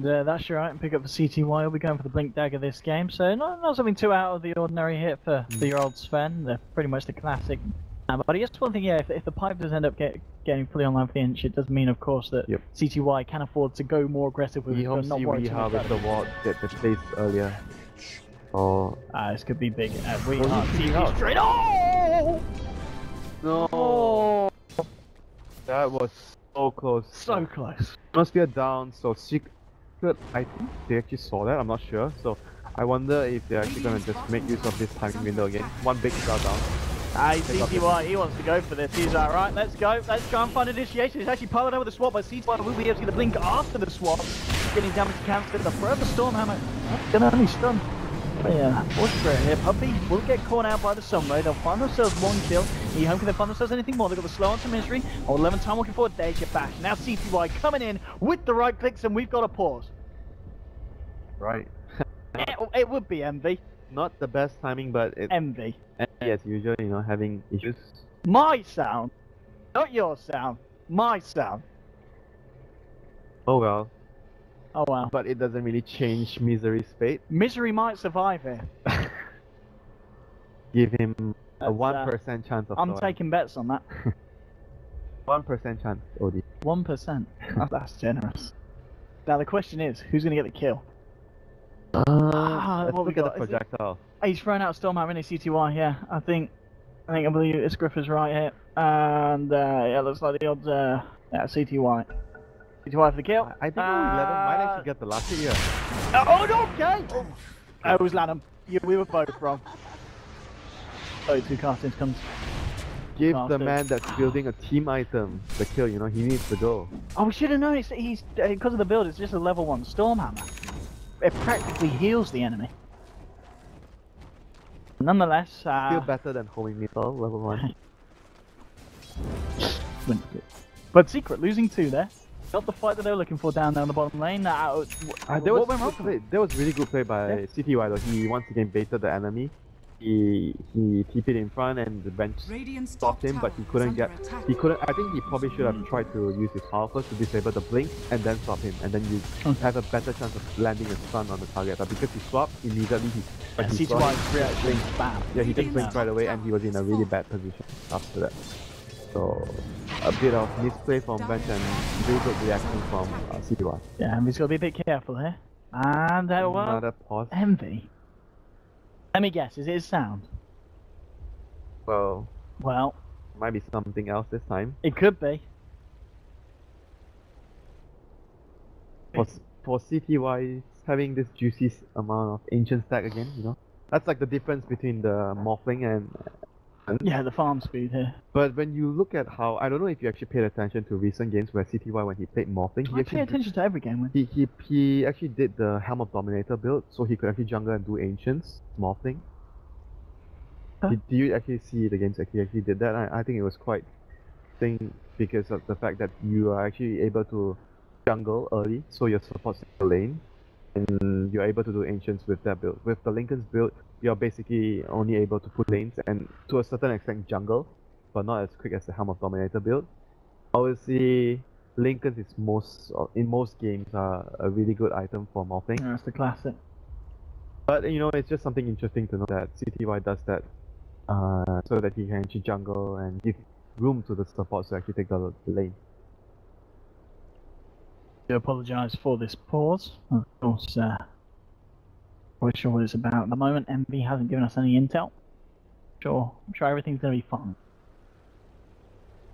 Yeah, that's your item pick up for CTY. We'll be going for the Blink Dagger this game, so not, not something too out of the ordinary hit for, for hmm. your old Sven. They're pretty much the classic. Uh, but I guess one thing, yeah, if, if the pipe does end up get, getting fully online for the inch, it does mean, of course, that Yep. CTY can afford to go more aggressive with it, Ehome but not see worry too Weeha much with about the it. ward get the place earlier. Oh Ah, this could be big. Uh, we Oh, are you TV out. straight. Oh! no! Oh! That was so close. So close. Must be a down, so secret. I think they actually saw that. I'm not sure. So I wonder if they're actually gonna just make use of this timing window again. One big star down. Pick up CTY, he wants to go for this. He's all right. let's go. Let's try and find initiation. He's actually piled over the swap, but CTY will be able to get the blink after the swap. Getting damage cancelled. The forever storm hammer. Gonna only stun. But yeah, Orchestra here. Puppey will get caught out by the Sunray. They'll find themselves one kill. Ehome can they find themselves anything more? They've got the slow onto Misery. Or 11 time walking forward. There's your bash. Now CTY coming in with the right clicks, and we've got a pause. Right. It, it would be envy. Not the best timing, but it, Envy. as usual, you know, having issues. My sound. Not your sound. My sound. Oh well. Oh wow. But it doesn't really change Misery's fate. Misery might survive here. Give him A one uh, chance of I'm taking bets on that. one percent chance, Odie. One percent. That's generous. Now the question is, who's going to get the kill? Ah, Let's what we look at the? Is projectile. He's thrown out Stormhammer in his CTY. Yeah, I think, I think I believe it's Griffer's right here, and uh, yeah, looks like the odds. Uh, yeah, CTY. CTY for the kill. I I think 11 might Uh, actually get the last hit here. Oh, no, okay. Oh, it was Lanham. Yeah, we were both wrong. Oh, two castings comes. Give the man that's building a team item the kill, you know, he needs to go. Oh, we should have known. It's, he's because of the build. It's just a level one Stormhammer. It practically heals the enemy. Nonetheless, uh, better than homing missile, level 1. but secret losing two there. Got the fight that they were looking for down there on the bottom lane. Uh, Uh, there was went wrong? good play. There was really good play by Yeah. CTY though. He once again baited the enemy. He he TP'd in front and the bench Radiant's stopped him, but he couldn't get. attack. He couldn't. I think he probably should have tried to use his power first to disable the blink and then stop him, and then you Okay. have a better chance of landing a stun on the target. But because he swapped immediately, he when he saw him- CTY's reaction, bam. yeah, he just blinked right away, and he was in a really bad position after that. So a bit of misplay from bench and really good reaction from uh, CTY. Yeah, Envy's got to be a bit careful here. And uh, well, Another pause. Envy. Let me guess. Is it sound? Well, Well, might be something else this time. it could be. for for CTY having this juicy amount of ancient stack again, you know. That's like the difference between the Morphling and. Yeah, the farm speed here. But when you look at how I don't know if you actually paid attention to recent games where CTY when he played Morphling, he I pay actually attention to every game. When... he, he he actually did the Helm of Dominator build, so he could actually jungle and do ancients Morphling. Huh? Did, did you actually see the games that he actually did that? I, I think it was quite thing because of the fact that you are actually able to jungle early, so your supports in the lane, and you're able to do ancients with that build. With the Linken's build, you're basically only able to put lanes and to a certain extent jungle, but not as quick as the Helm of Dominator build. Obviously, Linken's is most in most games are a really good item for Morphling. That's the classic. But you know, it's just something interesting to know that CTY does that, uh, so that he can actually jungle and give room to the supports to actually take the, the lane. do apologise for this pause. Of course, uh, quite sure what it's about at the moment. MB hasn't given us any intel. Sure, I'm sure everything's going to be fine.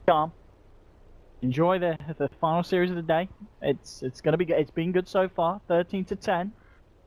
Calm. Enjoy the the final series of the day. It's it's going to be good. It's been good so far. 13 to 10.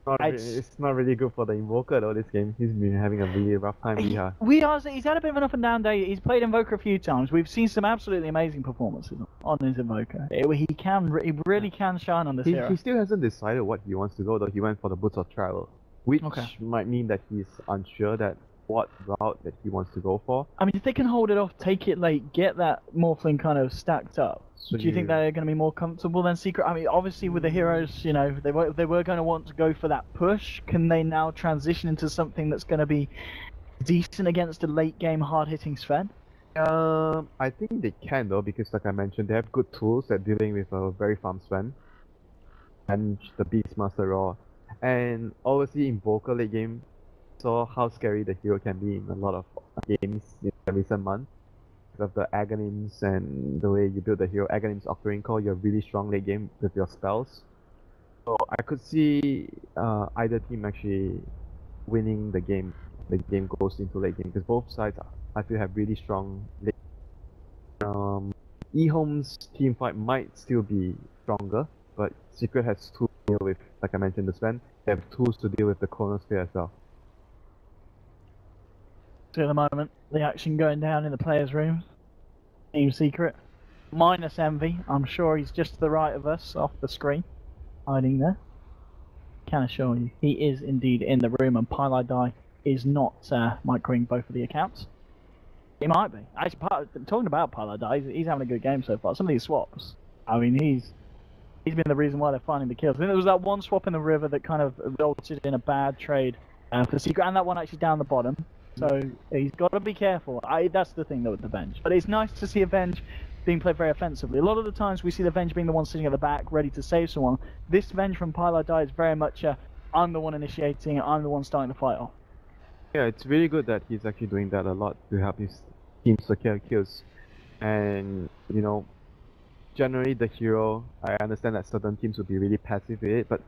Not It's- it's not really good for the Invoker though. This game, he's been having a really rough time. He- Yeah. We are. He's had a bit of an up and down day. He's played Invoker a few times. We've seen some absolutely amazing performances on his Invoker. Eh, He can. He really can shine on this He, he still hasn't decided what he wants to go though. He went for the Boots of Travel, which Okay. might mean that he's unsure that what route that he wants to go for. I mean, if they can hold it off, take it late, get that Morphling kind of stacked up, So do you think they're going to be more comfortable than Secret? I mean, obviously with the heroes, you know, they were they were going to want to go for that push. Can they now transition into something that's going to be decent against a late game hard hitting Sven? Um, I think they can though because, like I mentioned, they have good tools at dealing with a very farm Sven and the Beastmaster Raw, and obviously in Invoker late game, saw how scary the hero can be in a lot of games in the recent months. Because of the Aghanims and the way you build the hero, Aghanims Octarine Core, you're really strong late game with your spells. So I could see uh, either team actually winning the game. The game goes into late game because both sides I feel have really strong late. Um, eHome's team fight might still be stronger, but Secret has to deal with, like I mentioned, the Sven. They have tools to deal with the Chronosphere as well. So at the moment, the action going down in the players' room. Team Secret, minus Envy. I'm sure he's just to the right of us off the screen, hiding there. Can assure you, he is indeed in the room, and pieliedie is not uh, microing both of the accounts. He might be. Actually, part, talking about pieliedie, he's, he's having a good game so far. Some of these swaps, I mean, he's he's been the reason why they're finding the kills. Think there was that one swap in the river that kind of resulted in a bad trade uh, for Secret, and that one actually down the bottom. So he's got to be careful. I, that's the thing though with the Venge. But it's nice to see a Venge being played very offensively. A lot of the times we see the Venge being the one sitting at the back, ready to save someone. This Venge from pieliedie is very much a, I'm the one initiating I'm the one starting the fight off. Yeah, it's really good that he's actually doing that a lot to help his team secure kills. And, you know, generally the hero, I understand that certain teams will be really passive with it, but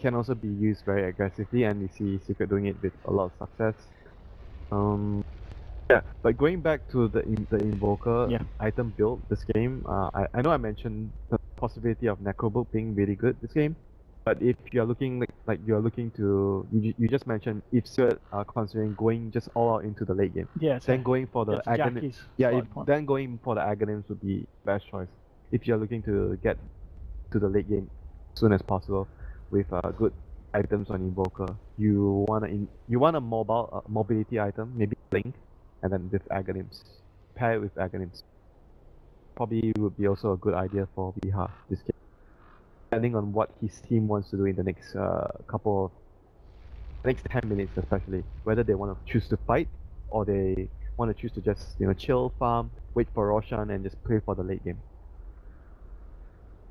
can also be used very aggressively, and we see Secret doing it with a lot of success. Um, yeah, but going back to the in, the Invoker Yeah. item build this game, uh, I, I know I mentioned the possibility of Necrobook being really good this game, but if you're looking like, like you're looking to, you, you just mentioned if Stuart are considering going just all out into the late game, Yeah, then going for the yeah, yeah, if, then going for the Aghanims would be best choice if you're looking to get to the late game as soon as possible with uh, good items on Invoker. You want a in, you want a mobile uh, mobility item, maybe Link, and then with Aghanims. Pair it with Aghanims. Probably would be also a good idea for Biha this game. Depending on what his team wants to do in the next uh, couple of next 10 minutes especially whether they want to choose to fight or they want to choose to just you know chill farm wait for Roshan and just play for the late game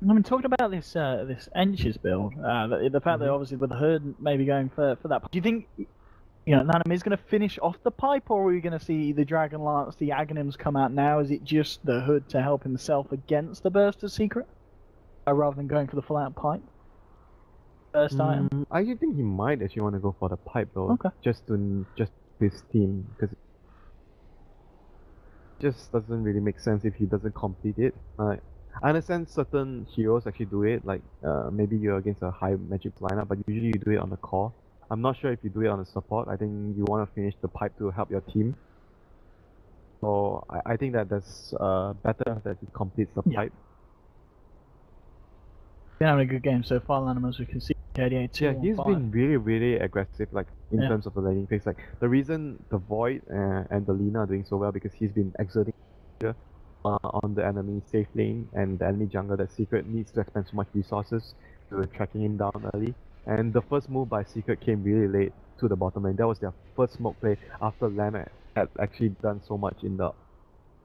I mean, talking about this uh, this Enches build, uh, the, the fact that Mhm. obviously with the herd maybe going for, for that, do you think you know Nanam is going to finish off the pipe, or are we going to see the Dragon Lance, the Aghanims come out now? Is it just the hood to help himself against the Burst of Secret, uh, rather than going for the full out pipe? First item. Mm, I actually think he might actually want to go for the pipe though Okay. just to just his team because just doesn't really make sense if he doesn't complete it like I understand certain heroes actually do it like uh, maybe you're against a high magic lineup but usually you do it on the core I'm not sure if you do it on the support I think you want to finish the pipe to help your team so I, I think that that's uh, better that he completes the Yeah. pipe Been having a good game so far, Lanham, as we can see. KDA two Yeah, he's five. been really, really aggressive, like in Yeah. terms of the laning phase. Like the reason the Void uh, and the Lina are doing so well because he's been exerting pressure, uh, on the enemy safe lane and the enemy jungle. That Secret needs to expend so much resources to tracking him down early. And the first move by Secret came really late to the bottom lane. That was their first smoke play after Lamb had- actually done so much in the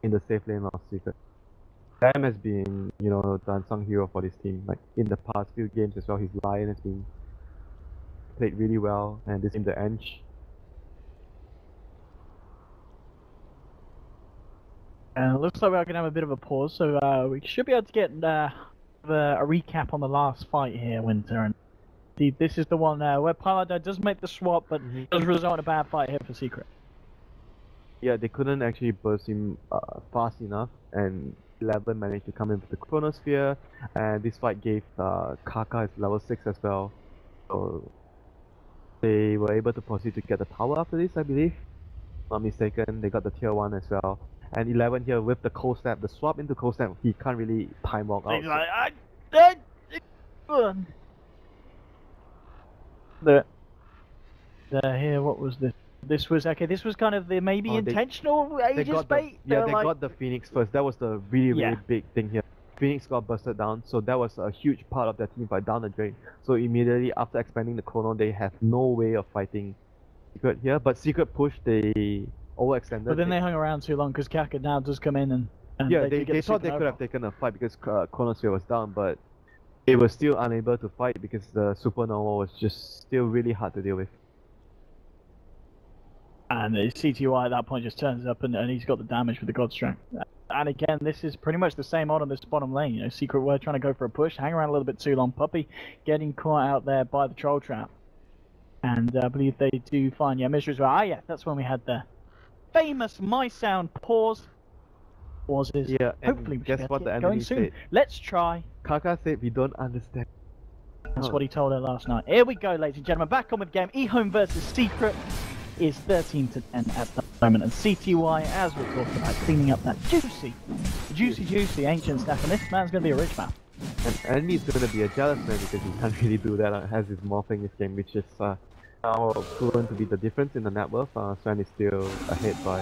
in the safe lane of Secret. Lamb has been, you know, the unsung hero for this team. Like in the past few games as well, his Lion has been played really well, and this in the Ench. Uh, looks like we're going to have a bit of a pause, so uh, we should be able to get uh, the, a recap on the last fight here, Winter. And the, this is the one uh, where Paladin does make the swap, but does result in a bad fight here for Secret. Yeah, they couldn't actually burst him uh, fast enough, and Eleven managed to come in with the Chronosphere, and this fight gave uh, Kaka his level 6 as well. So they were able to proceed to get the tower after this, I believe. Not mistaken, they got the tier 1 as well. And 11 here with the cold snap, the swap into cold snap, he can't really time walk out. He's so- like, "I- I- uh." The, the here, what was this? This was okay. This was kind of the maybe Oh, they- intentional they Aegis got the, bait. yeah, They're they like, got the Phoenix first. That was the really, really Yeah. big thing here. Phoenix got busted down, so that was a huge part of their team fight down the drain. So immediately after expanding the Chrono, they have no way of fighting Secret here. But Secret push, they overextended. But then they hung around too long because Kaka now does come in and. and yeah, they, they, they the thought they could have taken a fight because uh, Chronosphere was down, but they were still unable to fight because the Supernova was just still really hard to deal with. And the CTY at that point just turns up and, and he's got the damage with the God Strength. And again, this is pretty much the same odd on this bottom lane. You know, Secret were trying to go for a push, hang around a little bit too long. Puppey getting caught out there by the troll trap. And uh, I believe they do find, yeah, Mishra as well. Ah, yeah, that's when we had the famous My Sound pause. Pauses. Yeah, and Hopefully, we guess able what the get going enemy soon. said? Let's try. Kaka said, "We don't understand." That's what he told her last night. Here we go, ladies and gentlemen. Back on with the game. eHome versus Secret is 13 to 10 at the moment. And CTY, as we're talking about, cleaning up that juicy, juicy, juicy ancient stuff. And this man's going to be a rich man. And enemy is going to be a jealous man because he can't really do that. Has his Morphling this game, which is uh, now proven to be the difference in the net worth. Uh, Sven is still ahead by.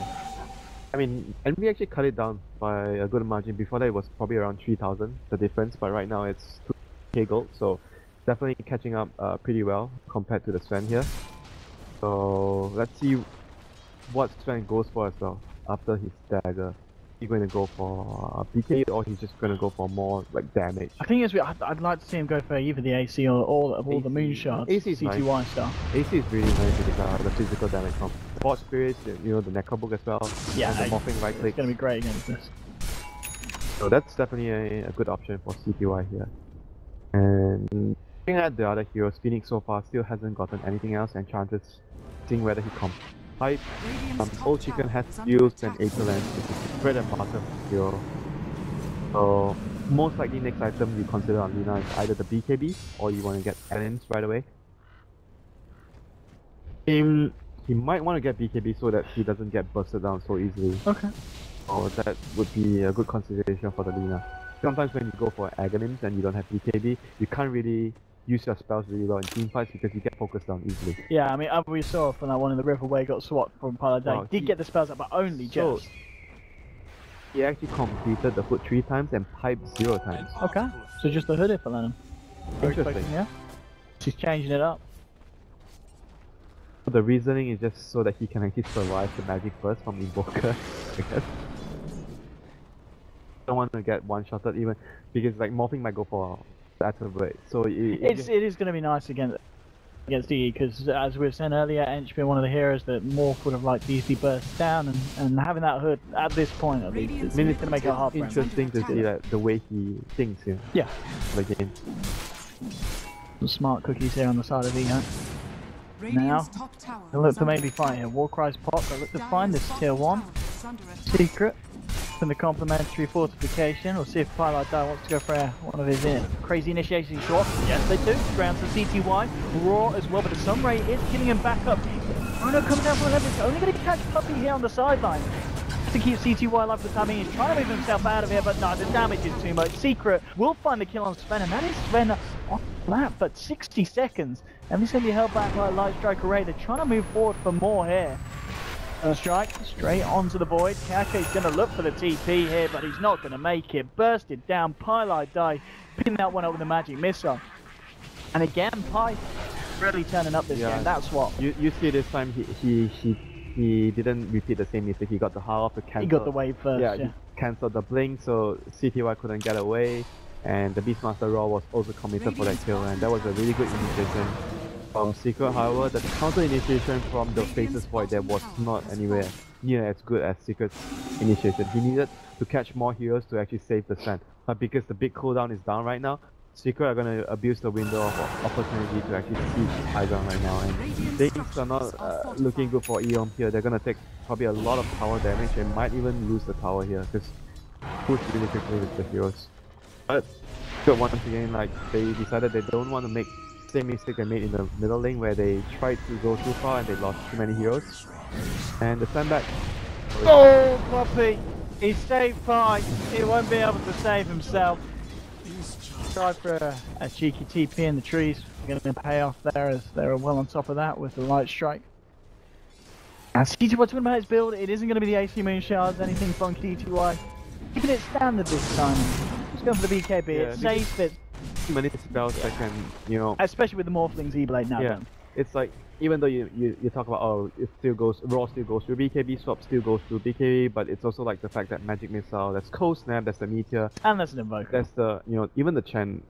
I mean, and we actually cut it down by a good margin. Before that, it was probably around 3,000 the difference, but right now it's 2k gold. So definitely catching up uh, pretty well compared to the Sven here. So let's see what Sven goes for as well after his dagger. He going to go for uh, BK or he's just going to go for more like damage. I think it's, I'd, I'd like to see him go for either the AC or all of all the moon shards, AC is nice. CTY stuff. AC is really nice with uh, the physical damage from Sport Spirit, you know, the Necrobook as well. Yeah, and the Morphling right It's going to be great against this. So that's definitely a, a good option for CTY here. And looking at the other heroes, Phoenix so far still hasn't gotten anything else. Enchantress, seeing whether he fight. Radiant's Um, Old Chicken has is under skills attack. And Aetherlands, which bread and butter hero. So most likely next item you consider on Lina is either the BKB or you want to get Talents right away. Him, he might want to get BKB so that he doesn't get busted down so easily. Okay. Or that would be a good consideration for the Lina. Sometimes when you go for Aghanim's and you don't have BKB, you can't really use your spells really well in team fights because you get focused down easily. Yeah, I mean, uh, we saw from that one in the river where he got swat from Day. Wow, Did he- get the spells up, but only So, just. He actually completed the hood three times and piped zero times. Okay. So just the hood for Lennon. Interesting. Yeah. She's changing it up. The reasoning is just so that he can actually survive the magic burst from Invoker, I guess. Don't want to get one-shotted even because like Morphling might go for Battle Blade. So it, it It's just- it is going to be nice against against DE because as we were saying earlier, Ench being one of the heroes that Morph would have liked to easily burst down and, and having that hood at this point at least, Radiant's it's, it's going to make it hard for him. interesting to see that the way he thinks here. Yeah. The game. Some smart cookies here on the side of E, huh? Radiant's top tower They look to maybe attack. find here. Warcry's pop, they look to find this tier 1 tower is under attack. secret from the complementary fortification. We'll see if Twilight Die wants to go for one of his uh, crazy initiation shots. Yes, they do. Grounds to CTY. Raw as well, but the Sunray is killing him back up. Chrono coming down from 11. He's only going to catch Puppey here on the sideline. To keep CTY alive for the time being, he's trying to move himself out of here, but no, the damage is too much. Secret will find the kill on Sven, and that is Sven on flat, but 60 seconds. And he's going to be held back by Light Strike Array. They're trying to move forward for more here. And a strike straight onto the void. Kake's going to look for the TP here, but he's not going to make it. Bursted down. pieliedie. Pin that one up with a magic missile. And again, Pi really turning up this Yeah. game. That's what. You you see this time he he he, he didn't repeat the same mistake. He got the half to cancel. He got the wave first. yeah, Yeah. he cancelled the blink, so CTY couldn't get away, and the Beastmaster Raw was also committed for that kill, and that was a really good initiation from Secret. However, the counter initiation from the Faceless Void there was not anywhere near as good as Secret's initiation. He needed to catch more heroes to actually save the stand, but because the big cooldown is down right now. Secret are gonna abuse the window of opportunity to actually siege ground right now, and things are not uh, looking good for Ehome here. They're gonna take probably a lot of tower damage and might even lose the tower here because push really quickly with the heroes. But once again, like they decided they don't want to make same mistake they made in the middle lane where they tried to go too far and they lost too many heroes. And the sandbag. Oh, Puppey! He saved Pi. He won't be able to save himself. He's tried for a, a cheeky TP in the trees. Going to pay off there as they're well on top of that with the light strike. And CTY talking about his build, it isn't going to be the AC Moon Shards, anything from CTY. Keeping it standard this time. Just going for the BKB, Yeah, it's safe, it's, many spells that can, you know, especially with the Morphling Z-Blade now. Yeah. it's like even though you, you, you talk about oh it still goes raw still goes through BKB swap still goes through BKB but it's also like the fact that magic missile that's cold snap that's the meteor And that's an Invoker. that's the you know even the Chen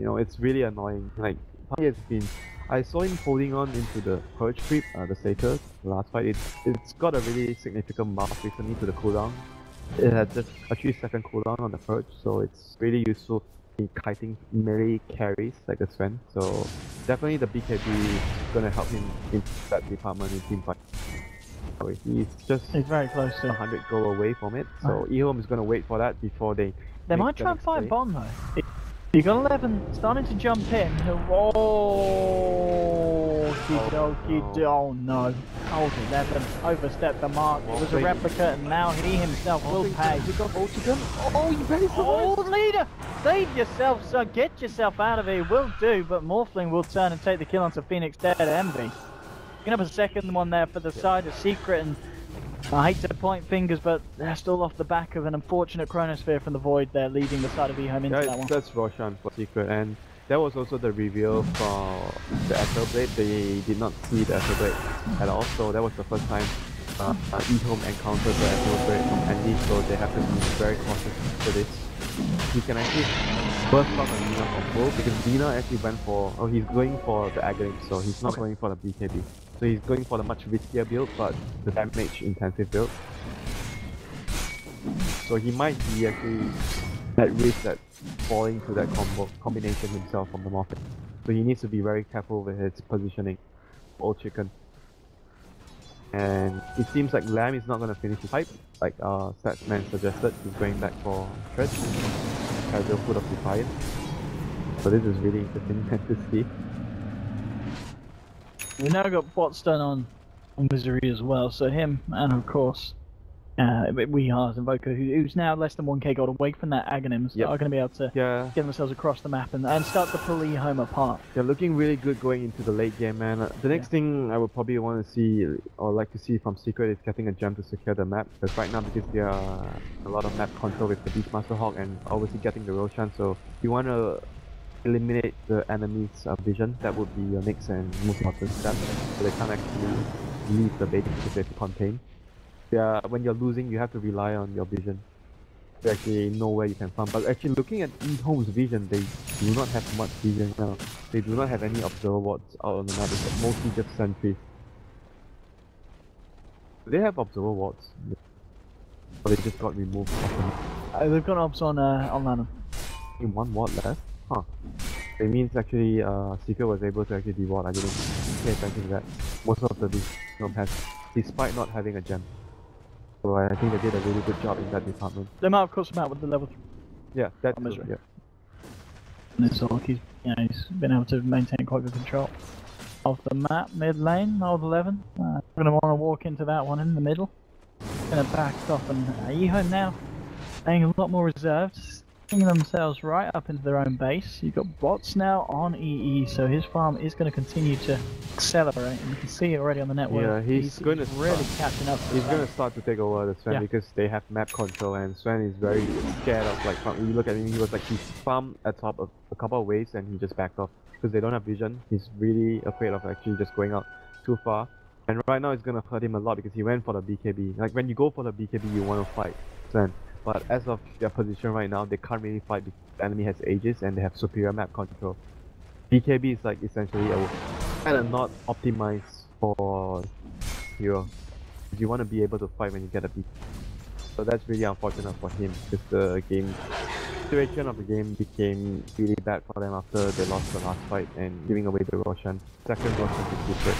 you know it's really annoying like he has been I saw him holding on into the purge creep uh, the the last fight it's it's got a really significant buff recently to the cooldown it had just a 3 second cooldown on the purge so it's really useful in kiting melee carries like the Sven so definitely the BKB is gonna help him in that department in team fight so he's just He's very close to 100 go away from it so Ehome is gonna wait for that before they They might try and next fight play. bomb though. You got 11 starting to jump in. Oh, dokie, no. oh no. Old 11 overstepped the mark. It was a replica and now he himself will pay. Oh, you barely Oh, leader! Save yourself, son. Get yourself out of here. Will do, but Morphling will turn and take the kill onto Phoenix Dead Envy. Picking up a second one there for the side of Secret and I hate to point fingers, but they're still off the back of an unfortunate Chronosphere from the Void there, leading the side of Ehome into Yeah, that one. that's Roshan for Secret, and that was also the reveal for the Ether Blade. They did not see the Ether Blade at all, so that was the first time uh, uh, E-Home encountered the Emerald Blade from Andy, so they have to be very cautious for this. He can actually burst out on Dina combo because Dina actually went for, oh he's going for the Aghanim, so he's not Okay. going for the BKB. So he's going for the much riskier build, but the damage intensive build. So he might be actually at risk at falling to that combo combination himself from the market. So he needs to be very careful with his positioning. Old chicken. And it seems like Lamb is not gonna finish his pipe, like uh Statsman suggested. He's going back for stretch. Casual foot of defiance. So this is really interesting to see. We've now got Botstone on, on Misery as well, so him and of course uh, we are Invoker, who, who's now less than 1k gold away from that Aghanims, Yep. are going to be able to Yeah, get themselves across the map and, and start to pull E home apart. they're looking really good going into the late game, man. Uh, The next thing I would probably want to see or like to see from Secret is getting a gem to secure the map. Because right now, because there are a lot of map control with the Beastmaster Hawk and obviously getting the Roshan, so you want to eliminate the enemy's uh, vision, that would be your next and most important step. So they can't actually leave the base because they have to contain. Yeah, when you're losing, you have to rely on your vision to actually know where you can farm. But actually, looking at E-Home's vision, they do not have much vision now. They do not have any observer wards out on the map. It's mostly just sentries. They have observer wards, but they just got removed. Uh, they've got obs on uh, on Lanham. In one ward left, huh? It means actually, uh, Seeker was able to actually deward. I didn't pay attention to that. Most of the Beast has, despite not having a gem. So I think they did a really good job in that department. They might have crossed them out with the level 3 Yeah, that's true, misery. yeah. in this orc. He's, you know, he's been able to maintain quite good control of the map, mid lane, old 11. Uh, going to want to walk into that one in the middle. Going to back off and uh, Ehome now playing a lot more reserved, bringing themselves right up into their own base. You've got bots now on EE, so his farm is going to continue to accelerate, and you can see it already on the network. Yeah, he's gonna really catching up. He's gonna start to take over the Sven Yeah. because they have map control and Sven is very scared of like farm. You look at him, he was like he farmed at top of a couple of waves and he just backed off because they don't have vision. He's really afraid of actually just going out too far. And right now it's gonna hurt him a lot because he went for the BKB. Like when you go for the BKB, you want to fight Sven. But as of their position right now, they can't really fight because the enemy has Aegis and they have superior map control. BKB is like essentially a kind of not optimized for hero. You want to be able to fight when you get a beat. So that's really unfortunate for him because the game situation of the game became really bad for them after they lost the last fight and giving away the Roshan. Second Roshan to secret.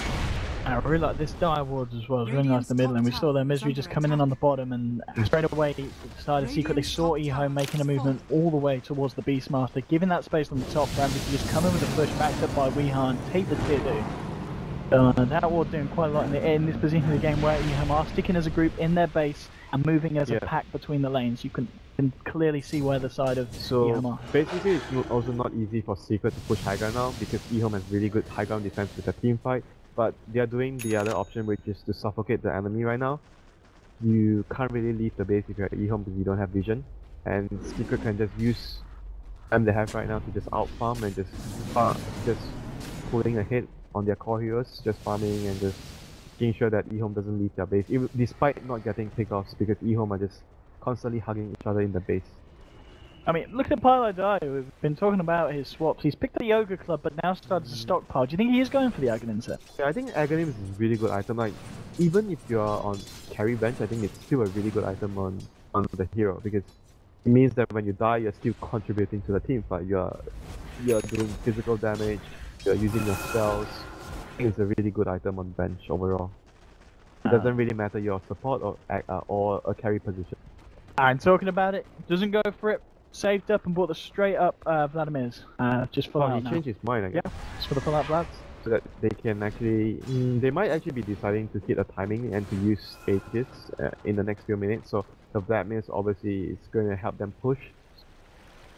I really like this dire wards as well. It's really nice in the middle, and we saw their misery just coming in on the bottom, and straight away decided secretly saw Eho making a movement all the way towards the Beastmaster, giving that space on the top. Ramsey to just come in with a push backed up by Weehan, take the tier two. Uh, that ward doing quite a lot in, the, in this position of the game where Ehome are sticking as a group in their base and moving as Yeah. a pack between the lanes. You can, can clearly see where the side of So Ehome are. basically, it's also not easy for Secret to push high ground now because Ehome has really good high ground defense with the team fight. But they are doing the other option, which is to suffocate the enemy right now. You can't really leave the base if you're Ehome because you don't have vision, and Secret can just use time they have right now to just out farm and just uh, just pulling ahead on their core heroes, just farming and just making sure that Ehome doesn't leave their base, even despite not getting pickoffs because Ehome are just constantly hugging each other in the base. I mean, look at pieliedie. We've been talking about his swaps. He's picked the Yoga Club, but now starts to stockpile. Do you think he is going for the Aghanim set? Yeah, I think Aghanim is a really good item. Like, even if you're on carry bench, I think it's still a really good item on on the hero because it means that when you die, you're still contributing to the team fight. You're you're doing physical damage. You're using your spells. I think it's a really good item on bench overall. It Ah. doesn't really matter your support or uh, or a carry position. I'm talking about it. Doesn't go for it. Saved up and bought the straight up uh, Vladimir's. Uh, just full Oh, out he now. changed his mind, I guess. Just for the full out Vlads. so that they can actually mm, they might actually be deciding to hit a timing and to use Aegis uh, in the next few minutes so the Vladimirs obviously is going to help them push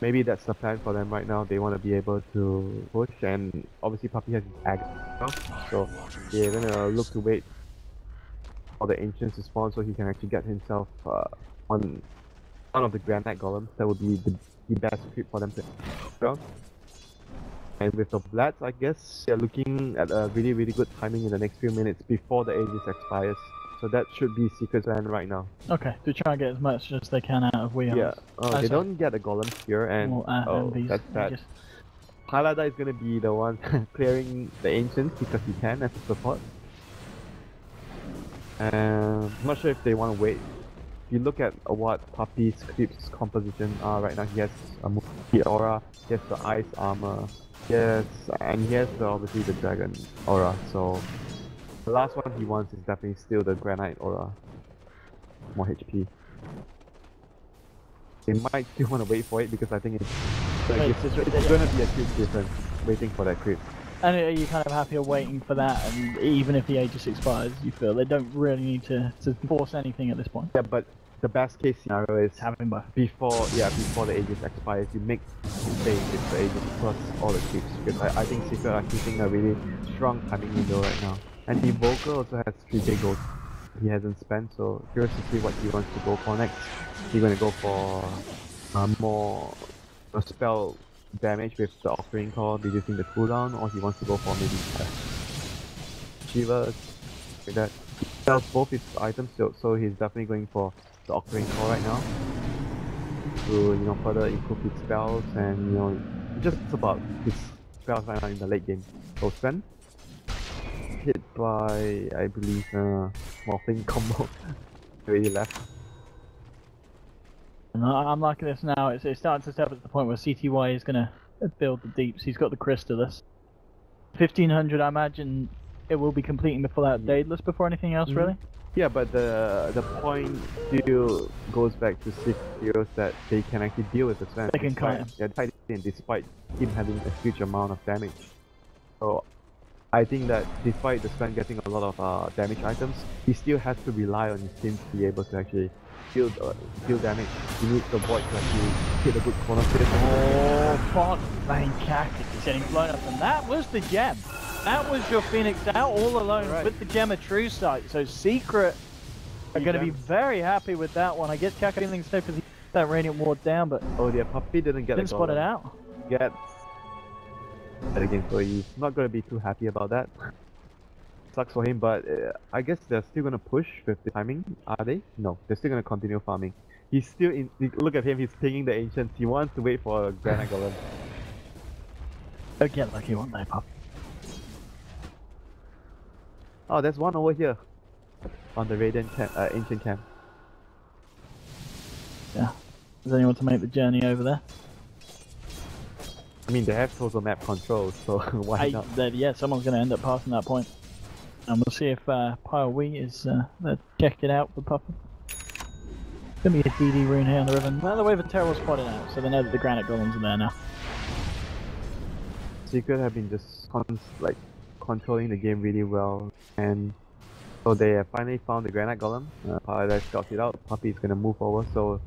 maybe that's the plan for them right now they want to be able to push and obviously Puppey has his ag now, so they're going to look to wait for the ancients to spawn so he can actually get himself uh, on one of the granite golems that would be the, the best equipped for them to ground and with the Bloods, I guess they're looking at a really, really good timing in the next few minutes before the Aegis expires. So that should be Secret's land right now. Okay, to try and get as much as they can out of Weehouse. Yeah. Oh, Oh, they don't get a golem here, and Well, uh, oh, and these, that's bad. Halada is gonna be the one clearing the ancients because he can as a support. Um, I'm not sure if they want to wait. If you look at uh, what Puppey's creep's composition are right now, he has a Muki aura, he has the ice armor, yes, and he has the, obviously the dragon aura. So the last one he wants is definitely still the granite aura, more HP. They might still want to wait for it because I think it's like Wait, it's, it's gonna be a huge difference waiting for that creep. And are you kind of happy waiting for that? And even if the Aegis expires, you feel they don't really need to, to force anything at this point. Yeah, but the best case scenario is Having both. before yeah before the Aegis expires, you make save with the Aegis plus all the creeps because I, I think Secret are keeping a really strong timing window right now. And the Volker also has 3k gold he hasn't spent, so curious to see what he wants to go for next. He's gonna go for uh, more uh, spell damage with the Octarine Core, reducing the cooldown, or he wants to go for maybe Shivas, like that. Sells both his items, so, so he's definitely going for the Octarine Core right now to you know further improve his spells and you know just about his spells right now in the late game. So Sven hit by I believe uh Morphling combo already left. And I- I'm liking this now. It's, it's starting to step at the point where CTY is going to build the deeps. He's got the Crystalys. 1500, I imagine it will be completing the full out Daedalus before anything else, Mhm. really? Yeah, but the the point still goes back to six heroes that they can actually deal with the Sven. They can despite- kite him. Yeah, despite, him, despite him having a huge amount of damage. So I think that despite the Sven getting a lot of uh, damage items, he still has to rely on his team to be able to actually deal uh, deal damage. He needs the void to actually hit a good corner hit. Oh, fuck. Fantastic. He's getting blown up. And that was the gem. That was your Phoenix out all alone Right. with the gem of True Sight. So Secret are going to be very happy with that one. I guess Kaka feeling safe because he that Radiant Ward down, but Oh, their puppy didn't get didn't spot it out. Get that again, so he's not gonna be too happy about that. Sucks for him, but uh, I guess they're still gonna push with the timing. Are they? No, they're still gonna continue farming. He's still in. Look at him. He's pinging the ancients. He wants to wait for a granite golem. Get lucky one day, pup. Oh, there's one over here on the radiant camp, uh, ancient camp. Yeah. Does anyone want to make the journey over there? I mean, they have total map control, so why I, not? yeah, someone's going to end up passing that point. And we'll see if uh, Pile Wee is uh, uh, it out for Puffer. Gonna be a DD rune here on the river. Well, the way the Terror was spotted out, so they know that the granite golems are there now. So you could have been just like controlling the game really well, and so they have finally found the granite golem. Uh, Paradise scouts it out. Puppey is gonna move over, so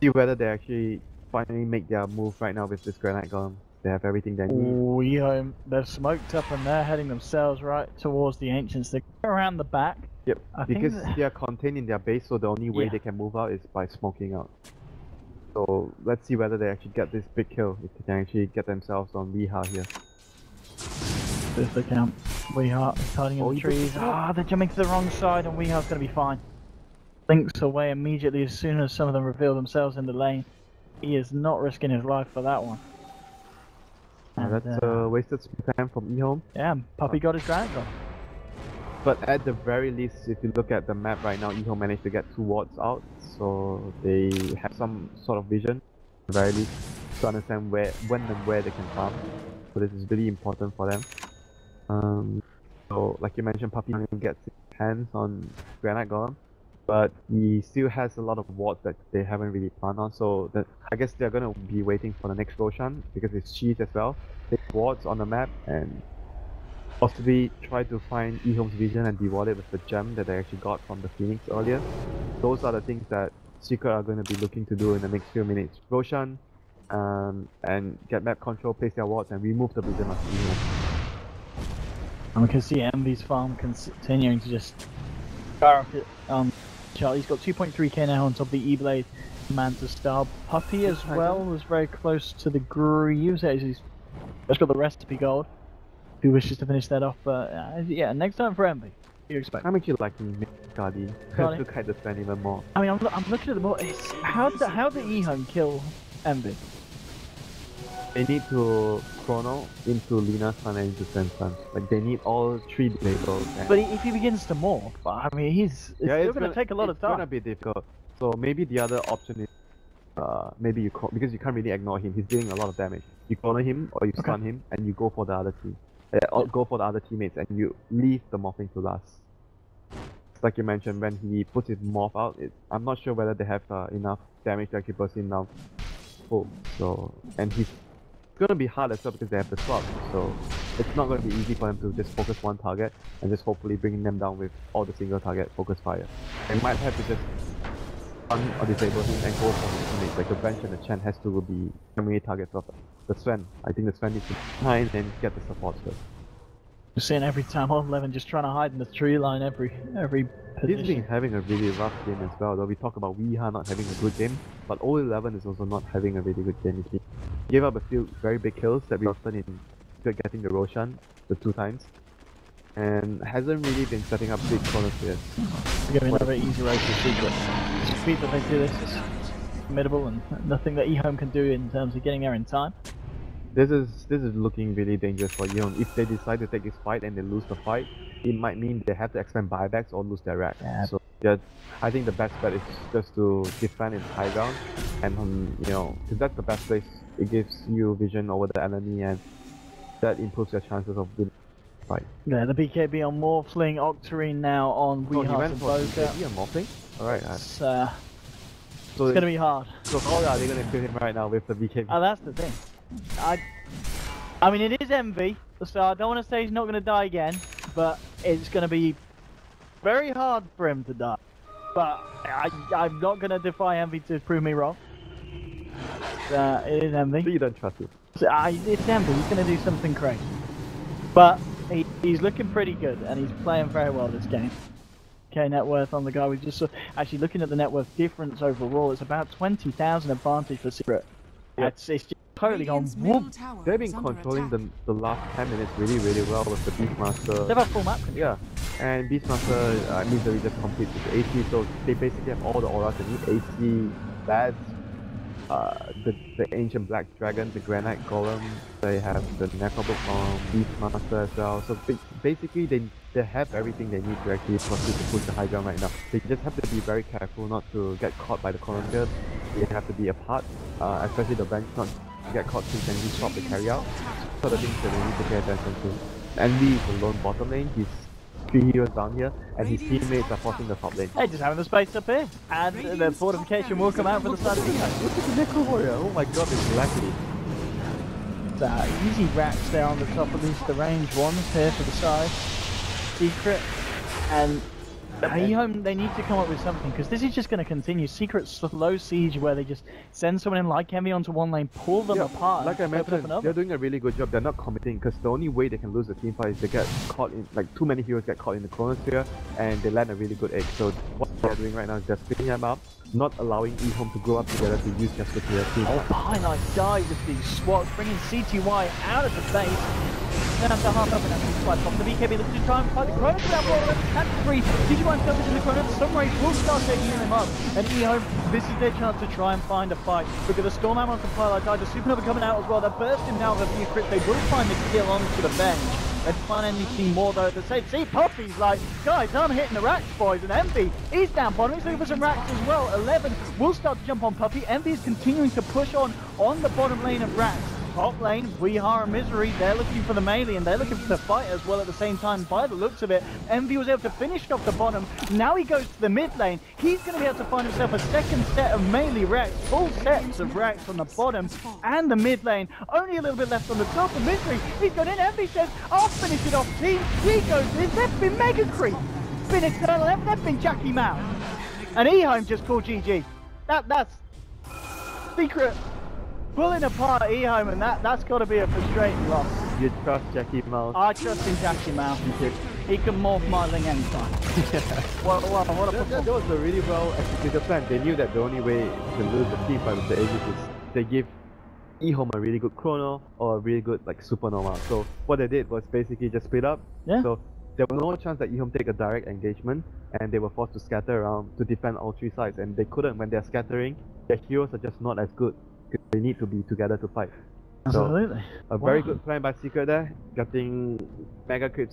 see whether they actually finally make their move right now with this granite golem. They have everything they need. Ooh, yeah, they're smoked up and they're heading themselves right towards the ancients. They're around the back. Yep, I think because that- they are contained in their base, so the only way Yeah. they can move out is by smoking out. So let's see whether they actually get this big kill. If they can actually get themselves on Riha here. If they can. Weeheart is hiding in Oh, the trees. took- Ah, they're jumping to the wrong side and Weeheart's going to be fine. Links away immediately as soon as some of them reveal themselves in the lane. He is not risking his life for that one. Uh, And, that's uh, a wasted time from Ehome. Yeah, Puppey got his gun. But at the very least, if you look at the map right now, eHome managed to get two wards out, so they have some sort of vision, at the very least, to understand where, when and where they can farm. So this is really important for them. Um, so like you mentioned, Puppey gets his hands on Granite Golem, but he still has a lot of wards that they haven't really planned on. So I guess they're gonna be waiting for the next Roshan because it's cheese as well. Take wards on the map and possibly try to find Ehome's vision and reward it with the gem that they actually got from the Phoenix earlier. Those are the things that Secret are going to be looking to do in the next few minutes. Roshan um, and get map control, place their wards, and remove the vision of Ehome. And we can see Envy's farm continuing to just. Um, Charlie's got 2.3k now on top of the E-Blade Manta Star. Puppey as well was very close to the Greaves. He's just got the recipe gold. Who wishes to finish that off? But uh, yeah, next time for Envy. you expect? I'm actually liking Guardi Guardi? to kind of spend even more. I mean, I'm, I'm looking at the. It's, how did how the Ehome kill Envy? They need to chrono into Lina Sun and into Sensan. Like they need all three labels. and- But if he begins to morph, I mean, he's it's still going to take a lot of time. It's gonna be difficult. So maybe the other option is, uh, maybe you call because you can't really ignore him. He's dealing a lot of damage. You corner him or you Okay. stun him, and you go for the other team. Uh, or go for the other teammates, and you leave the Morphling to last. Like you mentioned when he puts his morph out. It, I'm not sure whether they have uh, enough damage to actually burst him down full. So and he's it's gonna be hard as well because they have the swap. So it's not gonna be easy for them to just focus one target and just hopefully bringing them down with all the single target focus fire. They might have to just stun or disable him and go for his teammates. Like the bench and the Chen has to be primary targets of the Sven. I think the Sven needs to hide and get the support first. We're seeing every time on Levin just trying to hide in the tree line every every position. He's been having a really rough game as well. Though we talk about w33ha not having a good game, but O11 is also not having a really good game. He gave up a few very big kills that we resulted in getting the Roshan the two times, and hasn't really been setting up big corner clears. Give me another easy race to secret. The speed that they do this is formidable and nothing that Ehome can do in terms of getting there in time. This is this is looking really dangerous for Yeon. If they decide to take this fight and they lose the fight, it might mean they have to expand buybacks or lose their rack. Yeah. So yeah, I think the best bet is just to defend in high ground, and um, you know, because that's the best place. It gives you vision over the enemy, and that improves your chances of winning the fight. Yeah, the BKB on Morphling, Octarine now on Oh, Weeheart went and Boga. BKB and Morphling. All right. Uh, It's, uh, so it's gonna be hard. so how are they gonna kill him right now with the BKB? Oh, that's the thing. I, I mean, it is Envy, so I don't want to say he's not going to die again, but it's going to be very hard for him to die. But I, I'm not going to defy Envy to prove me wrong. Uh, it is Envy. you don't trust him. So I, it's Envy. He's going to do something crazy. But he, he's looking pretty good, and he's playing very well this game. Okay, net worth on the guy. We just saw, actually looking at the net worth difference overall. It's about 20,000 advantage for Secret. Yeah. It's, it's just totally gone Radiant's whoop. They've been controlling the, the last 10 minutes really, really well with the Beastmaster. They've had full map control. Yeah, and Beastmaster I uh, immediately just completes with AC, so they basically have all the auras they need. AC, Bats, uh, the, the Ancient Black Dragon, the Granite Golem, they have the Necrobook on Beastmaster as well. So basically they they have everything they need to actually proceed to push the high ground right now. They just have to be very careful not to get caught by the Corungus. They have to be apart, uh, especially the bench not to get caught too can he stop the carry out. So the things that we need to pay attention to. Andy is alone bottom lane, he's three heroes down here, and his teammates are forcing the top lane. Hey, just having the space up here. And the fortification will come out for the side of the game. Look at the Necro Warrior, oh my god, it's lucky. Uh, easy racks there on the top of these, the range ones here for the side. Secret. And Ehome, um, they need to come up with something because this is just going to continue. Secret slow siege where they just send someone in like Envy onto one lane, pull them Yeah, apart, like I and open up mentioned, they're doing a really good job. They're not committing because the only way they can lose the team fight is they get caught in, like too many heroes get caught in the chronosphere and they land a really good egg. So what they're doing right now is they're splitting them up, not allowing Ehome to grow up together to use just the team Oh, fight. behind I die with these swats, bringing CTY out of the base. Then after half up and actually quite pop the BKB looks to try and fight the Chrono for that wall, and catch three. CTY covers in the Chrono, the Sunray will start taking him up. And Ehome, this is their chance to try and find a fight. Look at the Storm Ammo from Twilight Tide, the Supernova coming out as well. They're bursting now with a few crits. They will find the kill onto the bench. They'd find anything more though at the same. See, Puppey's like, guys, I'm hitting the racks, boys, and Envy, he's down bottom. He's looking for some racks as well. 11 will start to jump on Puppey. Envy is continuing to push on on the bottom lane of racks. Top lane, w33ha and Misery, they're looking for the melee and they're looking for the fight as well at the same time. By the looks of it, Envy was able to finish off the bottom. Now he goes to the mid lane. He's going to be able to find himself a second set of melee racks, full sets of racks on the bottom and the mid lane. Only a little bit left on the top. of Misery, he's gone in. Envy says, I'll finish it off, team. He goes in. They've been Mega Creep. Been EternaLEnVy, they've been Jacky Mao. And Ehome just called GG. That, that's secret pulling apart Ehome, and that, that's got to be a frustrating loss. You trust Jackie Mouse. I trust in Jackie Mouth, He can morph my ling anytime. well, well, what a That, that, that was a really well executed plan. They knew that the only way to lose the team fight with the Aegis is they give Ehome a really good chrono or a really good like supernova. So what they did was basically just split up. Yeah. So there was no chance that Ehome take a direct engagement, and they were forced to scatter around to defend all three sides, and they couldn't when they're scattering. Their heroes are just not as good. They need to be together to fight. So, Absolutely. a very Wow. good plan by Secret there, getting Mega Creeps